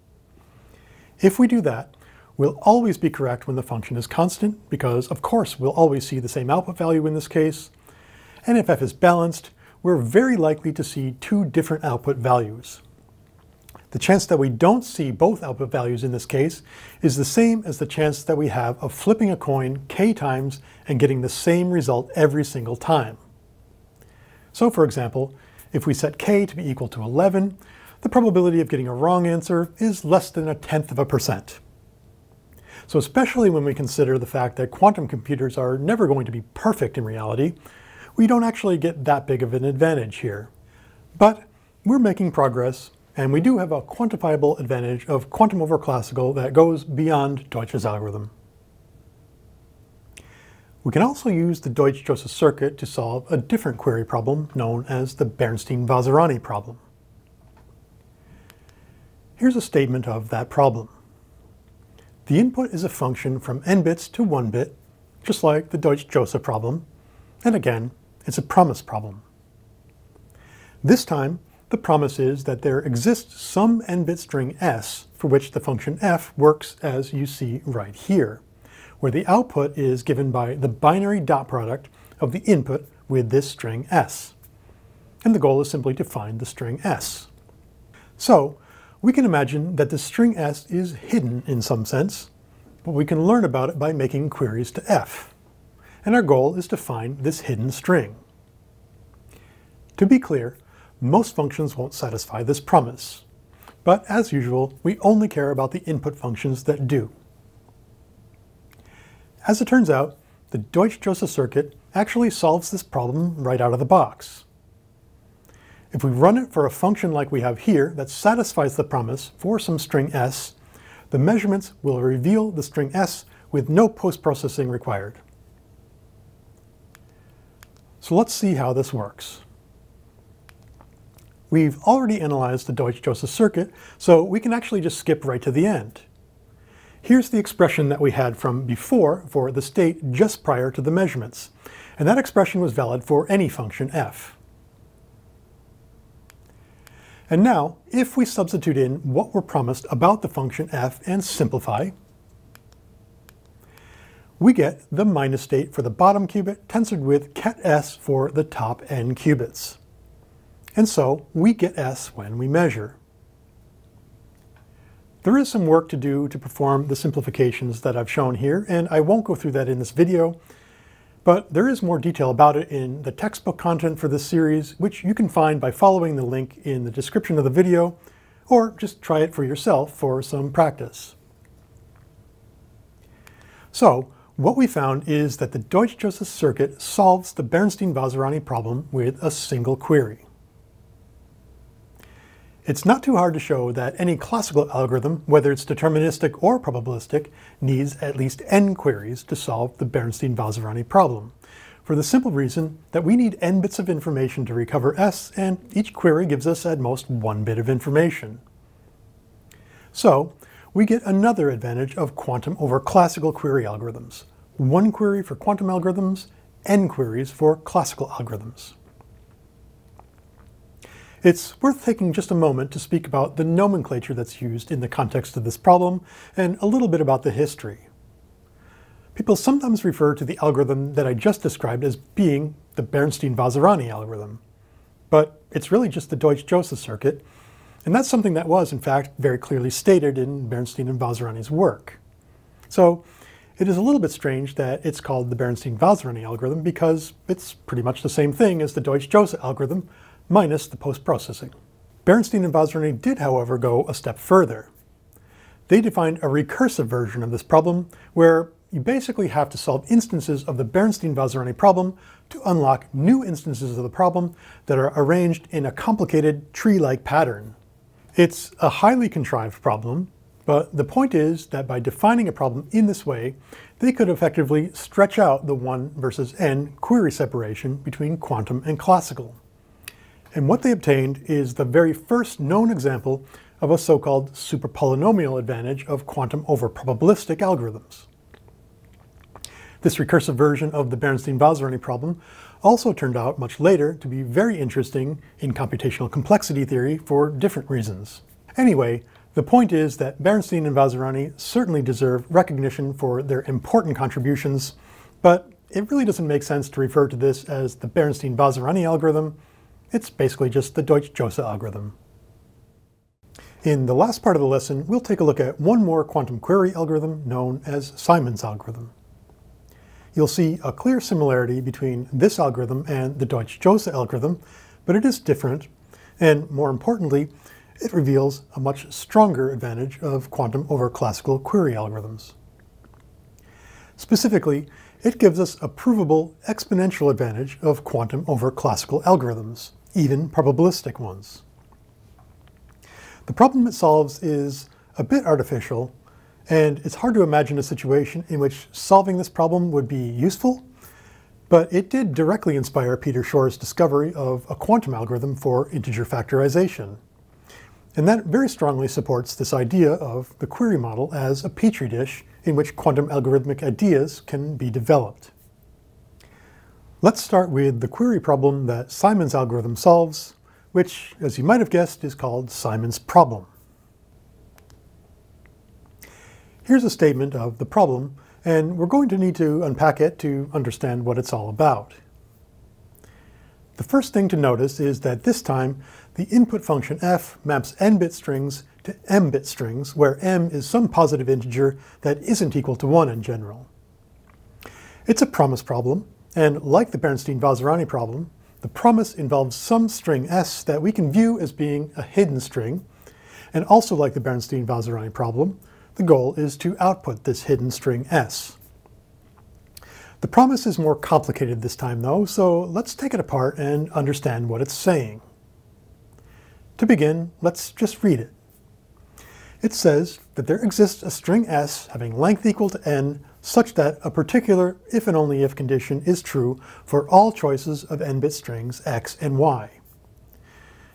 If we do that, we'll always be correct when the function is constant, because of course we'll always see the same output value in this case, and if f is balanced, we're very likely to see two different output values. The chance that we don't see both output values in this case is the same as the chance that we have of flipping a coin k times and getting the same result every single time. So for example, if we set k to be equal to 11, the probability of getting a wrong answer is less than a tenth of a percent. So especially when we consider the fact that quantum computers are never going to be perfect in reality, we don't actually get that big of an advantage here. But we're making progress, and we do have a quantifiable advantage of quantum over classical that goes beyond Deutsch's algorithm. We can also use the Deutsch-Jozsa circuit to solve a different query problem known as the Bernstein-Vazirani problem. Here's a statement of that problem. The input is a function from n bits to 1 bit, just like the Deutsch-Jozsa problem, and again, it's a promise problem. This time, the promise is that there exists some n-bit string s for which the function f works as you see right here where the output is given by the binary dot product of the input with this string s. And the goal is simply to find the string s. So we can imagine that the string s is hidden in some sense, but we can learn about it by making queries to f. And our goal is to find this hidden string. To be clear, most functions won't satisfy this promise. But as usual, we only care about the input functions that do. As it turns out, the Deutsch-Jozsa circuit actually solves this problem right out of the box. If we run it for a function like we have here that satisfies the promise for some string s, the measurements will reveal the string s with no post-processing required. So let's see how this works. We've already analyzed the Deutsch-Jozsa circuit, so we can actually just skip right to the end. Here's the expression that we had from before for the state just prior to the measurements. And that expression was valid for any function f. And now, if we substitute in what we're promised about the function f and simplify, we get the minus state for the bottom qubit tensored with ket s for the top n qubits. And so we get s when we measure. There is some work to do to perform the simplifications that I've shown here, and I won't go through that in this video, but there is more detail about it in the textbook content for this series, which you can find by following the link in the description of the video, or just try it for yourself for some practice. So, what we found is that the Deutsch-Jozsa circuit solves the Bernstein-Vazirani problem with a single query. It's not too hard to show that any classical algorithm, whether it's deterministic or probabilistic, needs at least n queries to solve the Bernstein-Vazirani problem, for the simple reason that we need n bits of information to recover S, and each query gives us at most one bit of information. So, we get another advantage of quantum over classical query algorithms. One query for quantum algorithms, n queries for classical algorithms. It's worth taking just a moment to speak about the nomenclature that's used in the context of this problem and a little bit about the history. People sometimes refer to the algorithm that I just described as being the Bernstein-Vazirani algorithm, but it's really just the Deutsch-Jozsa circuit, and that's something that was, in fact, very clearly stated in Bernstein and Vazirani's work. So it is a little bit strange that it's called the Bernstein-Vazirani algorithm because it's pretty much the same thing as the Deutsch-Jozsa algorithm, minus the post-processing. Bernstein and Vazirani did, however, go a step further. They defined a recursive version of this problem where you basically have to solve instances of the Bernstein-Vazirani problem to unlock new instances of the problem that are arranged in a complicated tree-like pattern. It's a highly contrived problem, but the point is that by defining a problem in this way, they could effectively stretch out the 1 versus n query separation between quantum and classical. And what they obtained is the very first known example of a so-called superpolynomial advantage of quantum over probabilistic algorithms. This recursive version of the Bernstein-Vazirani problem also turned out much later to be very interesting in computational complexity theory for different reasons. Anyway, the point is that Bernstein and Vazirani certainly deserve recognition for their important contributions, but it really doesn't make sense to refer to this as the Bernstein-Vazirani algorithm it's basically just the Deutsch-Jozsa algorithm. In the last part of the lesson, we'll take a look at one more quantum query algorithm known as Simon's algorithm. You'll see a clear similarity between this algorithm and the Deutsch-Jozsa algorithm, but it is different, and more importantly, it reveals a much stronger advantage of quantum over classical query algorithms. Specifically, it gives us a provable exponential advantage of quantum over classical algorithms even probabilistic ones. The problem it solves is a bit artificial, and it's hard to imagine a situation in which solving this problem would be useful, but it did directly inspire Peter Shor's discovery of a quantum algorithm for integer factorization. And that very strongly supports this idea of the query model as a petri dish in which quantum algorithmic ideas can be developed. Let's start with the query problem that Simon's algorithm solves, which, as you might have guessed, is called Simon's problem. Here's a statement of the problem, and we're going to need to unpack it to understand what it's all about. The first thing to notice is that this time the input function f maps n-bit strings to m-bit strings, where m is some positive integer that isn't equal to 1 in general. It's a promise problem, and like the Bernstein-Vazirani problem, the promise involves some string s that we can view as being a hidden string. And also like the Bernstein-Vazirani problem, the goal is to output this hidden string s. The promise is more complicated this time though, so let's take it apart and understand what it's saying. To begin, let's just read it. It says that there exists a string s having length equal to n such that a particular if and only if condition is true for all choices of n-bit strings x and y.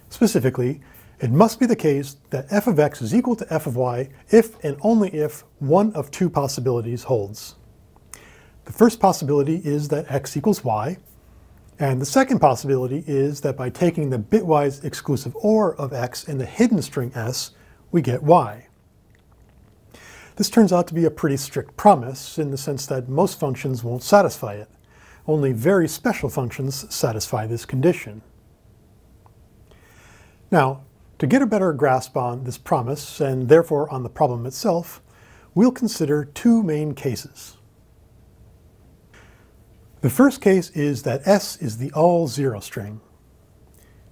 Specifically, it must be the case that f of x is equal to f of y if and only if one of two possibilities holds. The first possibility is that x equals y, and the second possibility is that by taking the bitwise exclusive OR of x in the hidden string s, we get y. This turns out to be a pretty strict promise in the sense that most functions won't satisfy it. Only very special functions satisfy this condition. Now, to get a better grasp on this promise, and therefore on the problem itself, we'll consider two main cases. The first case is that S is the all zero string.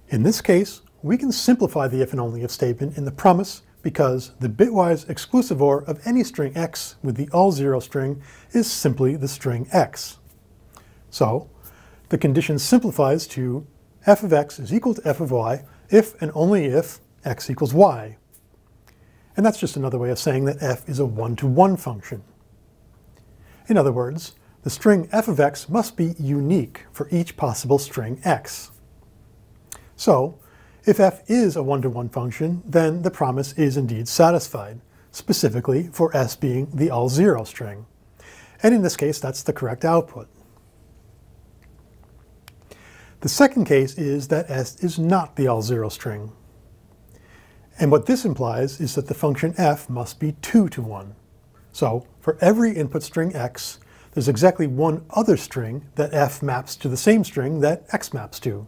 In this case, we can simplify the if and only if statement in the promise because the bitwise exclusive OR of any string x with the all zero string is simply the string x. So the condition simplifies to f of x is equal to f of y if and only if x equals y. And that's just another way of saying that f is a one-to-one -one function. In other words, the string f of x must be unique for each possible string x. So, if f is a one-to-one -one function, then the promise is indeed satisfied, specifically for s being the all zero string. And in this case, that's the correct output. The second case is that s is not the all zero string. And what this implies is that the function f must be 2 to 1. So for every input string x, there's exactly one other string that f maps to the same string that x maps to.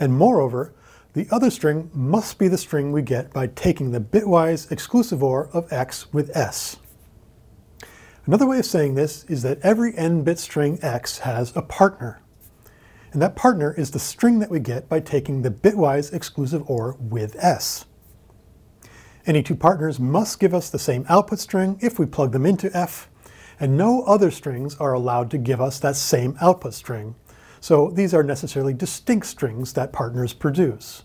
And moreover, the other string must be the string we get by taking the bitwise exclusive OR of x with s. Another way of saying this is that every n-bit string x has a partner. And that partner is the string that we get by taking the bitwise exclusive OR with s. Any two partners must give us the same output string if we plug them into f, and no other strings are allowed to give us that same output string. So these are necessarily distinct strings that partners produce.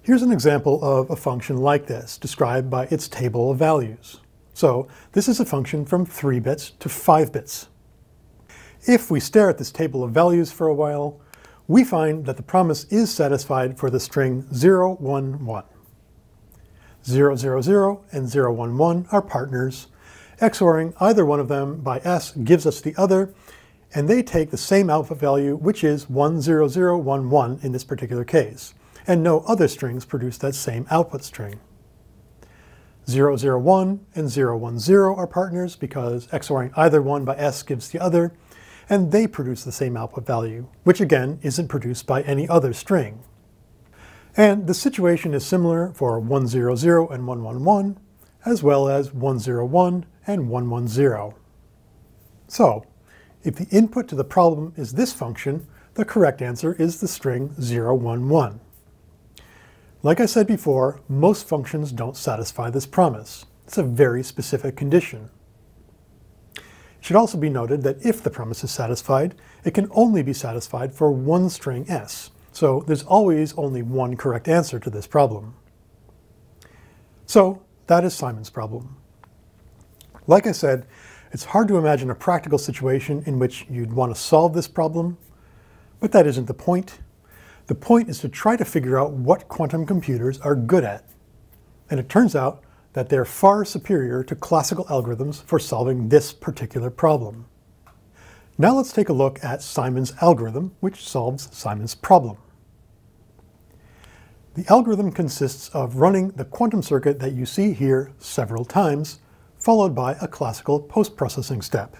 Here's an example of a function like this, described by its table of values. So this is a function from 3 bits to 5 bits. If we stare at this table of values for a while, we find that the promise is satisfied for the string 0, 1, 1. 0, 0, 0 and 0, 1, 1 are partners. XORing either one of them by S gives us the other, and they take the same output value, which is 1, 0, 0, 1, 1 in this particular case, and no other strings produce that same output string. 0, 0, 1 and 0, 1, 0 are partners because XORing either one by S gives the other, and they produce the same output value, which again isn't produced by any other string. And the situation is similar for 100 and 111, as well as 101 and 110. So, if the input to the problem is this function, the correct answer is the string 011. Like I said before, most functions don't satisfy this promise. It's a very specific condition. It should also be noted that if the promise is satisfied, it can only be satisfied for one string s, so there's always only one correct answer to this problem. So that is Simon's problem. Like I said, it's hard to imagine a practical situation in which you'd want to solve this problem, but that isn't the point. The point is to try to figure out what quantum computers are good at. And it turns out that they're far superior to classical algorithms for solving this particular problem. Now let's take a look at Simon's algorithm, which solves Simon's problem. The algorithm consists of running the quantum circuit that you see here several times, followed by a classical post-processing step.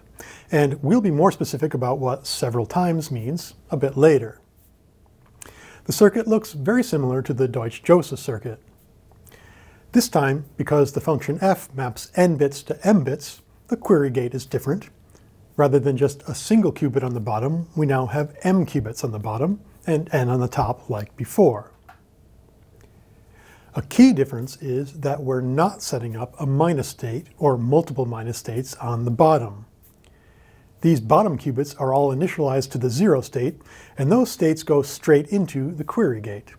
And we'll be more specific about what several times means a bit later. The circuit looks very similar to the Deutsch-Jozsa circuit. This time, because the function f maps n bits to m bits, the query gate is different. Rather than just a single qubit on the bottom, we now have m qubits on the bottom and n on the top like before. A key difference is that we're not setting up a minus state or multiple minus states on the bottom. These bottom qubits are all initialized to the zero state, and those states go straight into the query gate.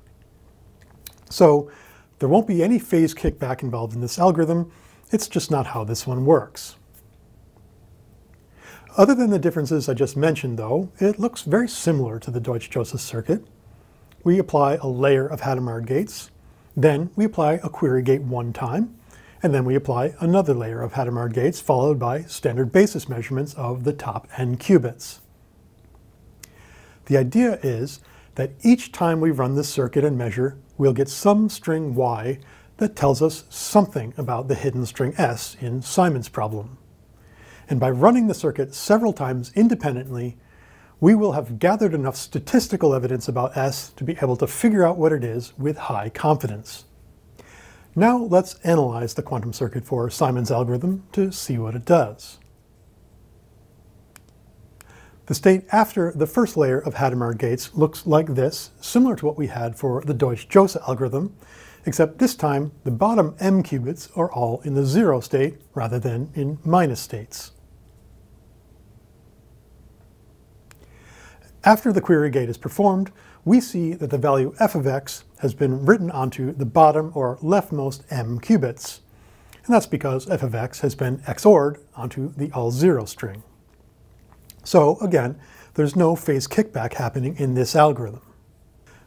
So there won't be any phase kickback involved in this algorithm. It's just not how this one works. Other than the differences I just mentioned, though, it looks very similar to the Deutsch-Jozsa circuit. We apply a layer of Hadamard gates, then we apply a query gate one time, and then we apply another layer of Hadamard gates followed by standard basis measurements of the top n qubits. The idea is that each time we run this circuit and measure, we'll get some string y that tells us something about the hidden string s in Simon's problem. And by running the circuit several times independently, we will have gathered enough statistical evidence about s to be able to figure out what it is with high confidence. Now let's analyze the quantum circuit for Simon's algorithm to see what it does. The state after the first layer of Hadamard gates looks like this, similar to what we had for the Deutsch-Jozsa algorithm, except this time the bottom m qubits are all in the zero state rather than in minus states. After the query gate is performed, we see that the value f of x has been written onto the bottom or leftmost m qubits. And that's because f of x has been XORed onto the all zero string. So again, there's no phase kickback happening in this algorithm.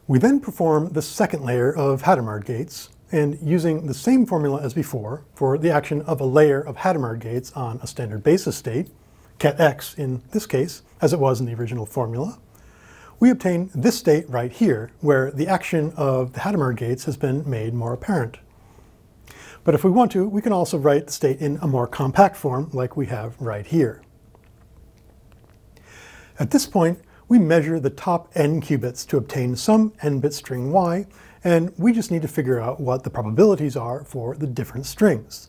We then perform the second layer of Hadamard gates, and using the same formula as before for the action of a layer of Hadamard gates on a standard basis state, ket x in this case, as it was in the original formula, we obtain this state right here, where the action of the Hadamard gates has been made more apparent. But if we want to, we can also write the state in a more compact form like we have right here. At this point, we measure the top n qubits to obtain some n-bit string y, and we just need to figure out what the probabilities are for the different strings.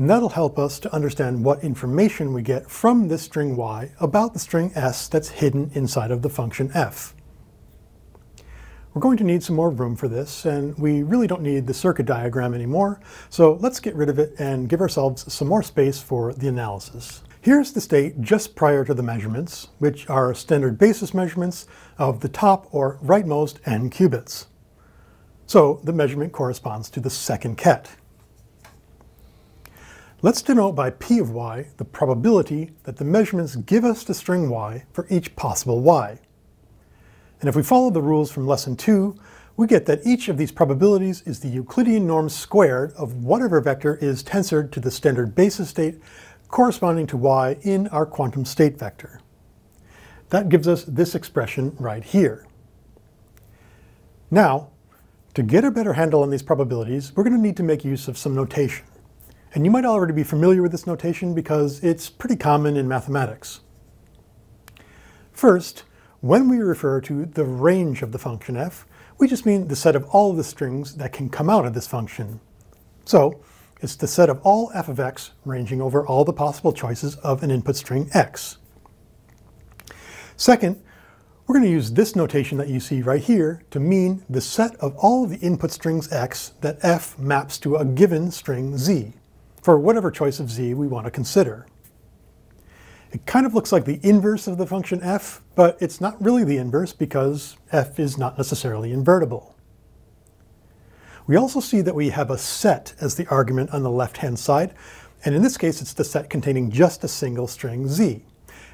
And that'll help us to understand what information we get from this string y about the string s that's hidden inside of the function f. We're going to need some more room for this, and we really don't need the circuit diagram anymore, so let's get rid of it and give ourselves some more space for the analysis. Here's the state just prior to the measurements, which are standard basis measurements of the top or rightmost n qubits. So the measurement corresponds to the second ket. Let's denote by p of y the probability that the measurements give us the string y for each possible y. And if we follow the rules from lesson 2, we get that each of these probabilities is the Euclidean norm squared of whatever vector is tensored to the standard basis state corresponding to y in our quantum state vector. That gives us this expression right here. Now, to get a better handle on these probabilities, we're going to need to make use of some notation. And you might already be familiar with this notation because it's pretty common in mathematics. First, when we refer to the range of the function f, we just mean the set of all of the strings that can come out of this function. So, it's the set of all f of x ranging over all the possible choices of an input string x. Second, we're going to use this notation that you see right here to mean the set of all of the input strings x that f maps to a given string z for whatever choice of z we want to consider. It kind of looks like the inverse of the function f, but it's not really the inverse because f is not necessarily invertible. We also see that we have a set as the argument on the left-hand side, and in this case it's the set containing just a single string z.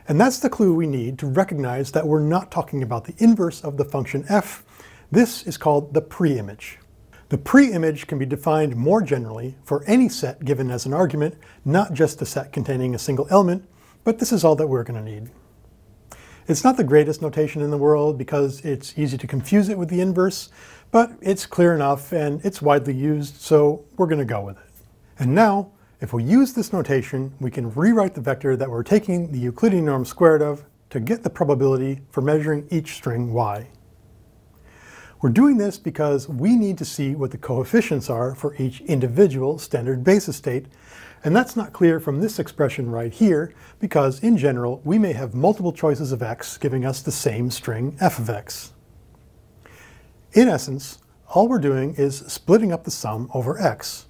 And that's the clue we need to recognize that we're not talking about the inverse of the function f. This is called the preimage. The preimage can be defined more generally for any set given as an argument, not just a set containing a single element, but this is all that we're going to need. It's not the greatest notation in the world because it's easy to confuse it with the inverse, but it's clear enough and it's widely used, so we're going to go with it. And now, if we use this notation, we can rewrite the vector that we're taking the Euclidean norm squared of to get the probability for measuring each string y. We're doing this because we need to see what the coefficients are for each individual standard basis state, and that's not clear from this expression right here, because in general, we may have multiple choices of x giving us the same string f of x. In essence, all we're doing is splitting up the sum over x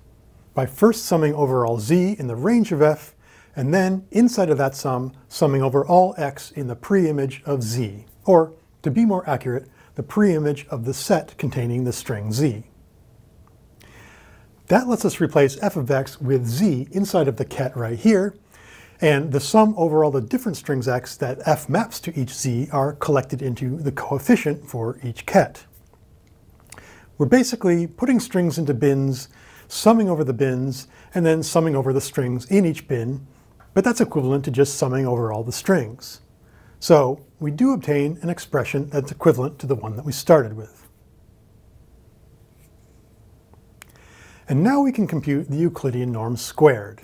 by first summing over all z in the range of f, and then inside of that sum, summing over all x in the preimage of z, or to be more accurate, the preimage of the set containing the string z. That lets us replace f of x with z inside of the ket right here, and the sum over all the different strings x that f maps to each z are collected into the coefficient for each ket. We're basically putting strings into bins, summing over the bins, and then summing over the strings in each bin, but that's equivalent to just summing over all the strings. So we do obtain an expression that's equivalent to the one that we started with. And now we can compute the Euclidean norm squared.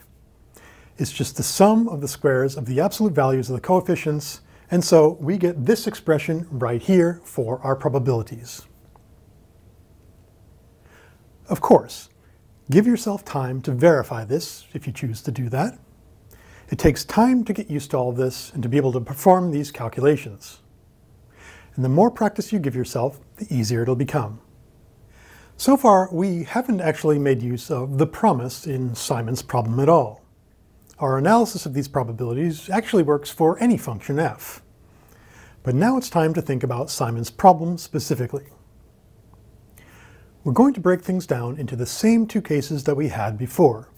It's just the sum of the squares of the absolute values of the coefficients, and so we get this expression right here for our probabilities. Of course, give yourself time to verify this if you choose to do that. It takes time to get used to all this and to be able to perform these calculations. And the more practice you give yourself, the easier it'll become. So far, we haven't actually made use of the promise in Simon's problem at all. Our analysis of these probabilities actually works for any function f. But now it's time to think about Simon's problem specifically. We're going to break things down into the same two cases that we had before.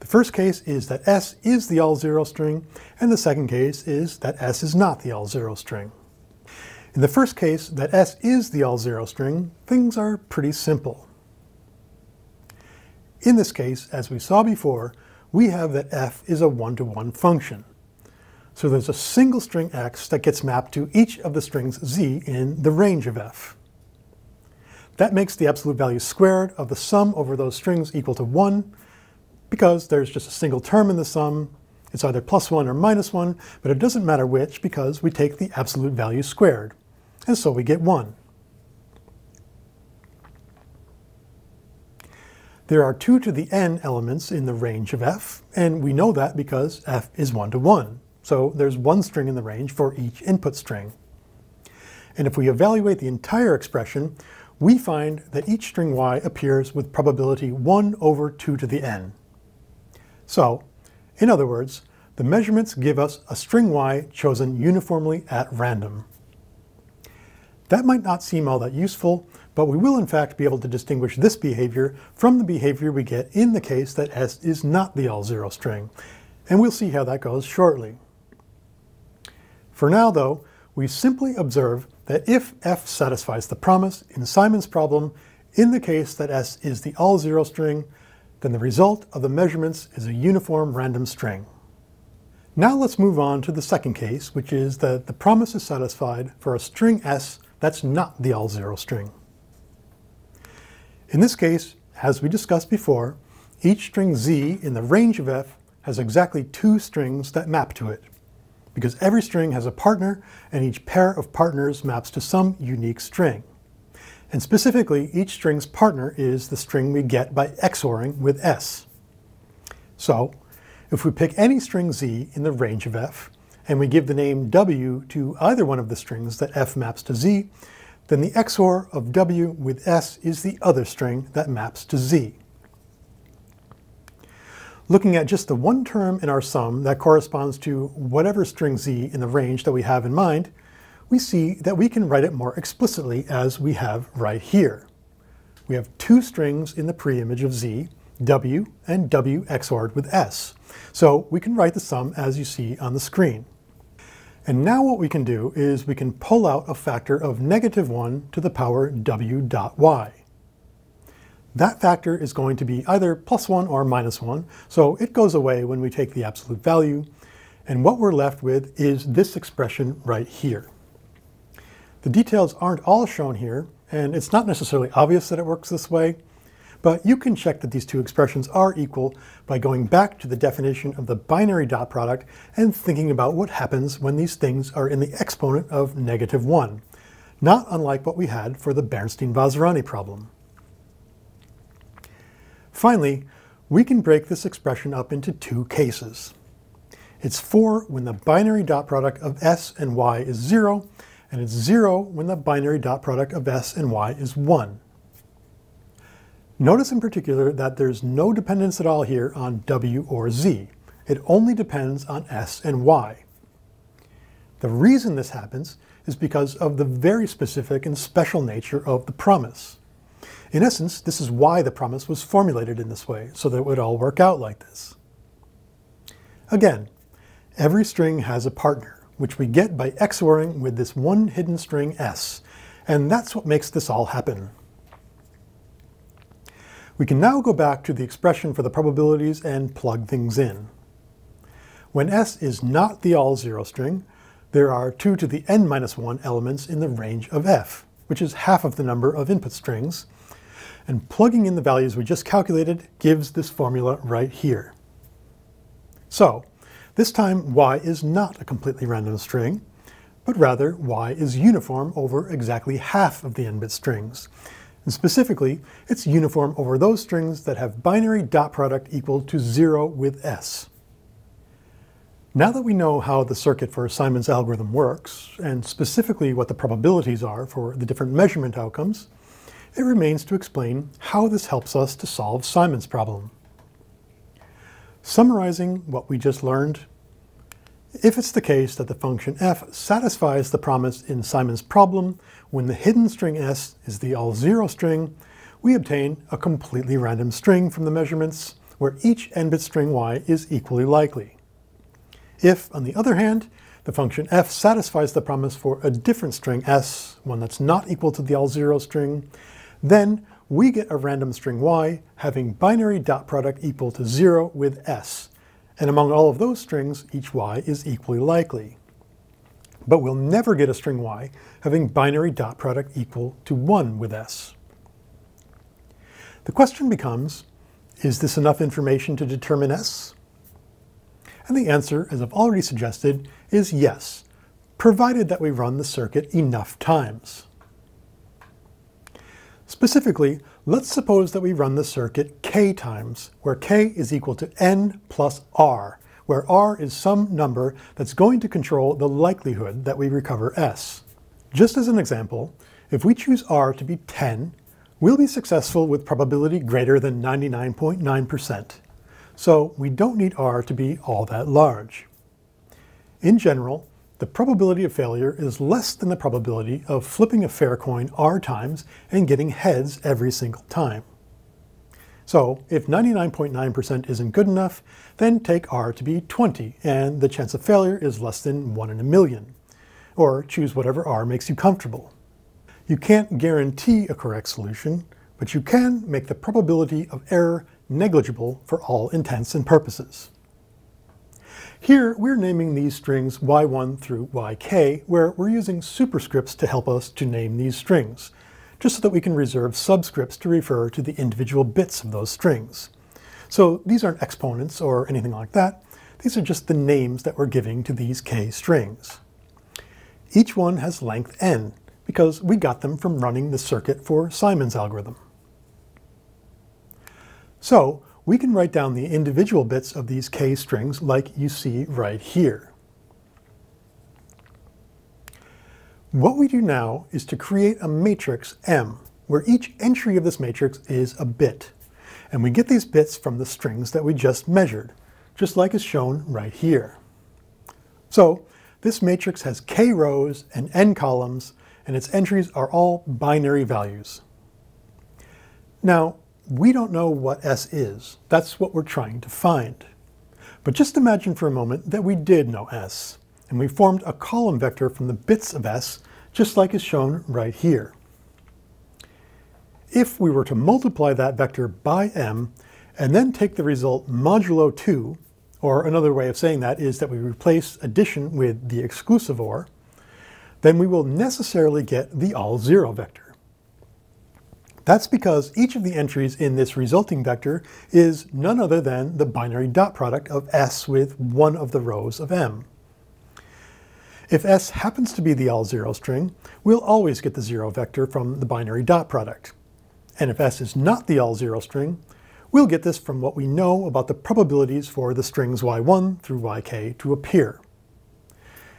The first case is that S is the all zero string, and the second case is that S is not the all zero string. In the first case, that S is the all zero string, things are pretty simple. In this case, as we saw before, we have that f is a one-to-one -one function. So there's a single string x that gets mapped to each of the strings z in the range of f. That makes the absolute value squared of the sum over those strings equal to 1, because there's just a single term in the sum. It's either plus 1 or minus 1, but it doesn't matter which because we take the absolute value squared. And so we get 1. There are 2 to the n elements in the range of f, and we know that because f is 1 to 1. So there's one string in the range for each input string. And if we evaluate the entire expression, we find that each string y appears with probability 1 over 2 to the n. So, in other words, the measurements give us a string y chosen uniformly at random. That might not seem all that useful, but we will in fact be able to distinguish this behavior from the behavior we get in the case that S is not the all-zero string, and we'll see how that goes shortly. For now, though, we simply observe that if f satisfies the promise in Simon's problem, in the case that S is the all-zero string, then the result of the measurements is a uniform random string. Now let's move on to the second case, which is that the promise is satisfied for a string S that's not the all-zero string. In this case, as we discussed before, each string z in the range of f has exactly two strings that map to it, because every string has a partner and each pair of partners maps to some unique string. And specifically, each string's partner is the string we get by XORing with s. So, if we pick any string z in the range of f, and we give the name w to either one of the strings that f maps to z, then the XOR of W with S is the other string that maps to Z. Looking at just the one term in our sum that corresponds to whatever string Z in the range that we have in mind, we see that we can write it more explicitly as we have right here. We have two strings in the preimage of Z, W and W XORed with S. So we can write the sum as you see on the screen. And now what we can do is we can pull out a factor of negative 1 to the power w dot y. That factor is going to be either plus 1 or minus 1, so it goes away when we take the absolute value. And what we're left with is this expression right here. The details aren't all shown here, and it's not necessarily obvious that it works this way, but you can check that these two expressions are equal by going back to the definition of the binary dot product and thinking about what happens when these things are in the exponent of negative 1, not unlike what we had for the Bernstein-Vazirani problem. Finally, we can break this expression up into two cases. It's 4 when the binary dot product of s and y is 0, and it's 0 when the binary dot product of s and y is 1. Notice in particular that there's no dependence at all here on w or z. It only depends on s and y. The reason this happens is because of the very specific and special nature of the promise. In essence, this is why the promise was formulated in this way, so that it would all work out like this. Again, every string has a partner, which we get by XORing with this one hidden string s, and that's what makes this all happen. We can now go back to the expression for the probabilities and plug things in. When S is not the all zero string, there are 2 to the n minus 1 elements in the range of f, which is half of the number of input strings, and plugging in the values we just calculated gives this formula right here. So, this time y is not a completely random string, but rather y is uniform over exactly half of the n-bit strings, and specifically, it's uniform over those strings that have binary dot product equal to 0 with s. Now that we know how the circuit for Simon's algorithm works, and specifically what the probabilities are for the different measurement outcomes, it remains to explain how this helps us to solve Simon's problem. Summarizing what we just learned, if it's the case that the function f satisfies the promise in Simon's problem when the hidden string s is the all zero string, we obtain a completely random string from the measurements where each n-bit string y is equally likely. If, on the other hand, the function f satisfies the promise for a different string s, one that's not equal to the all zero string, then we get a random string y having binary dot product equal to 0 with s. And among all of those strings, each y is equally likely. But we'll never get a string y having binary dot product equal to 1 with s. The question becomes, is this enough information to determine s? And the answer, as I've already suggested, is yes, provided that we run the circuit enough times. Specifically, let's suppose that we run the circuit k times, where k is equal to n plus r, where r is some number that's going to control the likelihood that we recover s. Just as an example, if we choose r to be 10, we'll be successful with probability greater than 99.9%. So we don't need r to be all that large. In general, the probability of failure is less than the probability of flipping a fair coin r times and getting heads every single time. So if 99.9% isn't good enough, then take r to be 20, and the chance of failure is less than 1 in a million. Or choose whatever r makes you comfortable. You can't guarantee a correct solution, but you can make the probability of error negligible for all intents and purposes. Here, we're naming these strings y1 through yk, where we're using superscripts to help us to name these strings, just so that we can reserve subscripts to refer to the individual bits of those strings. So these aren't exponents or anything like that. These are just the names that we're giving to these k strings. Each one has length n, because we got them from running the circuit for Simon's algorithm. So we can write down the individual bits of these k strings like you see right here. What we do now is to create a matrix M, where each entry of this matrix is a bit. And we get these bits from the strings that we just measured, just like is shown right here. So this matrix has k rows and n columns, and its entries are all binary values. Now, we don't know what S is. That's what we're trying to find. But just imagine for a moment that we did know S, and we formed a column vector from the bits of S, just like is shown right here. If we were to multiply that vector by m, and then take the result modulo 2, or another way of saying that is that we replace addition with the exclusive OR, then we will necessarily get the all zero vector. That's because each of the entries in this resulting vector is none other than the binary dot product of S with one of the rows of M. If S happens to be the all zero string, we'll always get the zero vector from the binary dot product. And if S is not the all zero string, we'll get this from what we know about the probabilities for the strings y1 through yk to appear.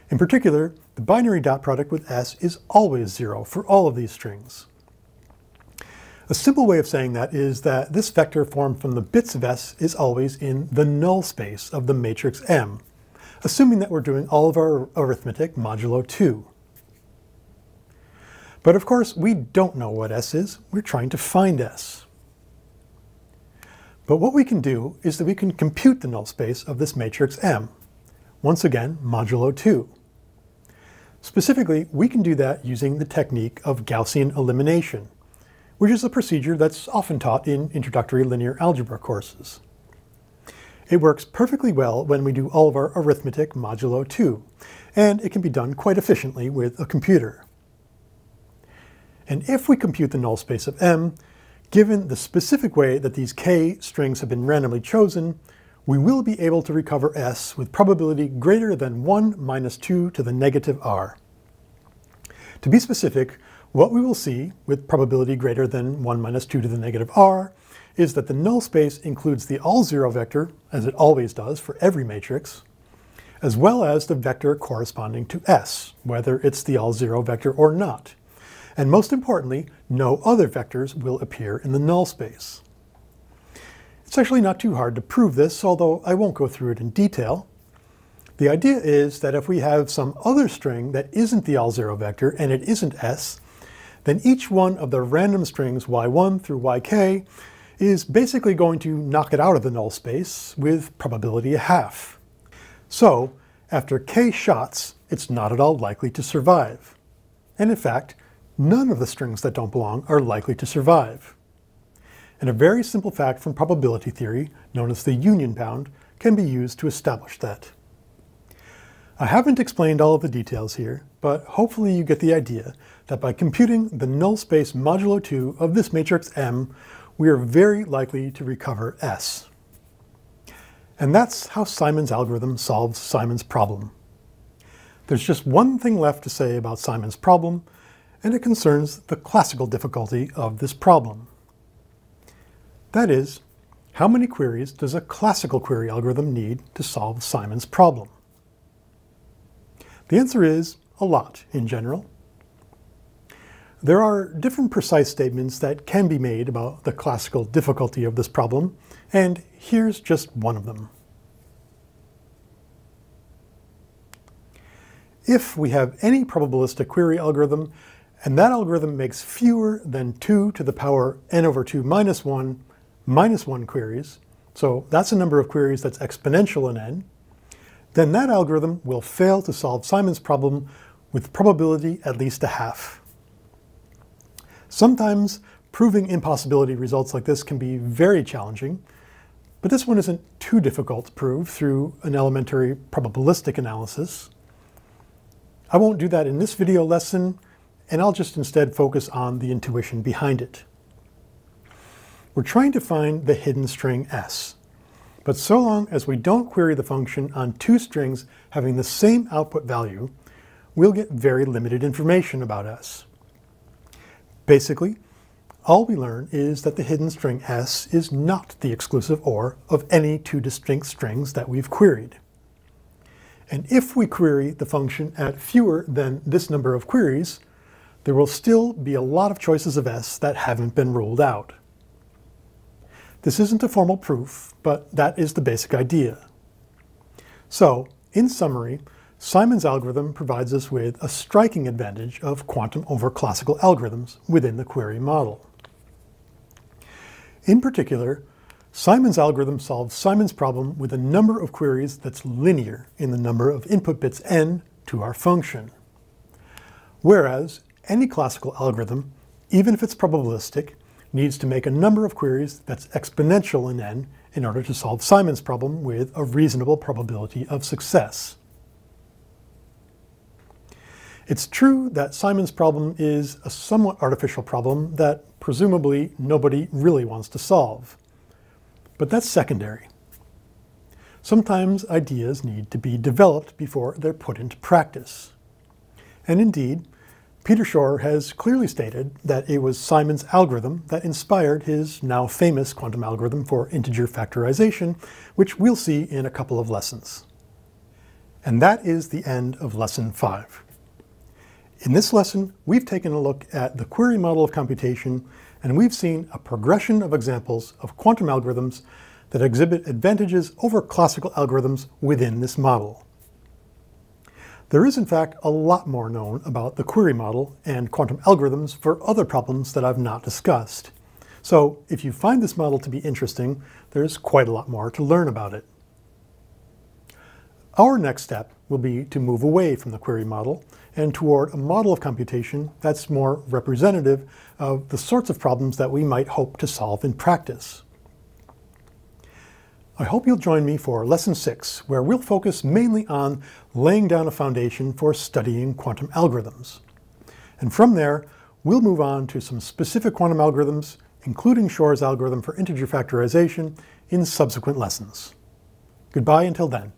In particular, the binary dot product with S is always zero for all of these strings. A simple way of saying that is that this vector formed from the bits of S is always in the null space of the matrix M, assuming that we're doing all of our arithmetic modulo 2. But of course, we don't know what S is. We're trying to find S. But what we can do is that we can compute the null space of this matrix M. Once again, modulo 2. Specifically, we can do that using the technique of Gaussian elimination, which is a procedure that's often taught in introductory linear algebra courses. It works perfectly well when we do all of our arithmetic modulo 2, and it can be done quite efficiently with a computer. And if we compute the null space of M, given the specific way that these k strings have been randomly chosen, we will be able to recover S with probability greater than 1 minus 2 to the negative r. To be specific, what we will see, with probability greater than 1 minus 2 to the negative r, is that the null space includes the all zero vector, as it always does for every matrix, as well as the vector corresponding to S, whether it's the all zero vector or not. And most importantly, no other vectors will appear in the null space. It's actually not too hard to prove this, although I won't go through it in detail. The idea is that if we have some other string that isn't the all-zero vector and it isn't s, then each one of the random strings y1 through yk is basically going to knock it out of the null space with probability a half. So, after k shots, it's not at all likely to survive. And in fact, none of the strings that don't belong are likely to survive. And a very simple fact from probability theory, known as the union bound, can be used to establish that. I haven't explained all of the details here, but hopefully you get the idea that by computing the null space modulo 2 of this matrix M, we are very likely to recover S. And that's how Simon's algorithm solves Simon's problem. There's just one thing left to say about Simon's problem, and it concerns the classical difficulty of this problem. That is, how many queries does a classical query algorithm need to solve Simon's problem? The answer is a lot in general. There are different precise statements that can be made about the classical difficulty of this problem, and here's just one of them. If we have any probabilistic query algorithm, and that algorithm makes fewer than 2 to the power n over 2 minus 1 minus 1 queries, so that's a number of queries that's exponential in n, then that algorithm will fail to solve Simon's problem with probability at least a half. Sometimes proving impossibility results like this can be very challenging, but this one isn't too difficult to prove through an elementary probabilistic analysis. I won't do that in this video lesson, and I'll just instead focus on the intuition behind it. We're trying to find the hidden string s. But so long as we don't query the function on two strings having the same output value, we'll get very limited information about s. Basically, all we learn is that the hidden string s is not the exclusive OR of any two distinct strings that we've queried. And if we query the function at fewer than this number of queries, there will still be a lot of choices of s that haven't been ruled out. This isn't a formal proof, but that is the basic idea. So, in summary, Simon's algorithm provides us with a striking advantage of quantum over classical algorithms within the query model. In particular, Simon's algorithm solves Simon's problem with a number of queries that's linear in the number of input bits n to our function. Whereas any classical algorithm, even if it's probabilistic, needs to make a number of queries that's exponential in n in order to solve Simon's problem with a reasonable probability of success. It's true that Simon's problem is a somewhat artificial problem that presumably nobody really wants to solve. But that's secondary. Sometimes ideas need to be developed before they're put into practice. And indeed, Peter Shor has clearly stated that it was Simon's algorithm that inspired his now famous quantum algorithm for integer factorization, which we'll see in a couple of lessons. And that is the end of Lesson 5. In this lesson, we've taken a look at the query model of computation, and we've seen a progression of examples of quantum algorithms that exhibit advantages over classical algorithms within this model. There is, in fact, a lot more known about the query model and quantum algorithms for other problems that I've not discussed. So if you find this model to be interesting, there's quite a lot more to learn about it. Our next step will be to move away from the query model and toward a model of computation that's more representative of the sorts of problems that we might hope to solve in practice. I hope you'll join me for Lesson 6, where we'll focus mainly on laying down a foundation for studying quantum algorithms. And from there, we'll move on to some specific quantum algorithms, including Shor's algorithm for integer factorization, in subsequent lessons. Goodbye until then.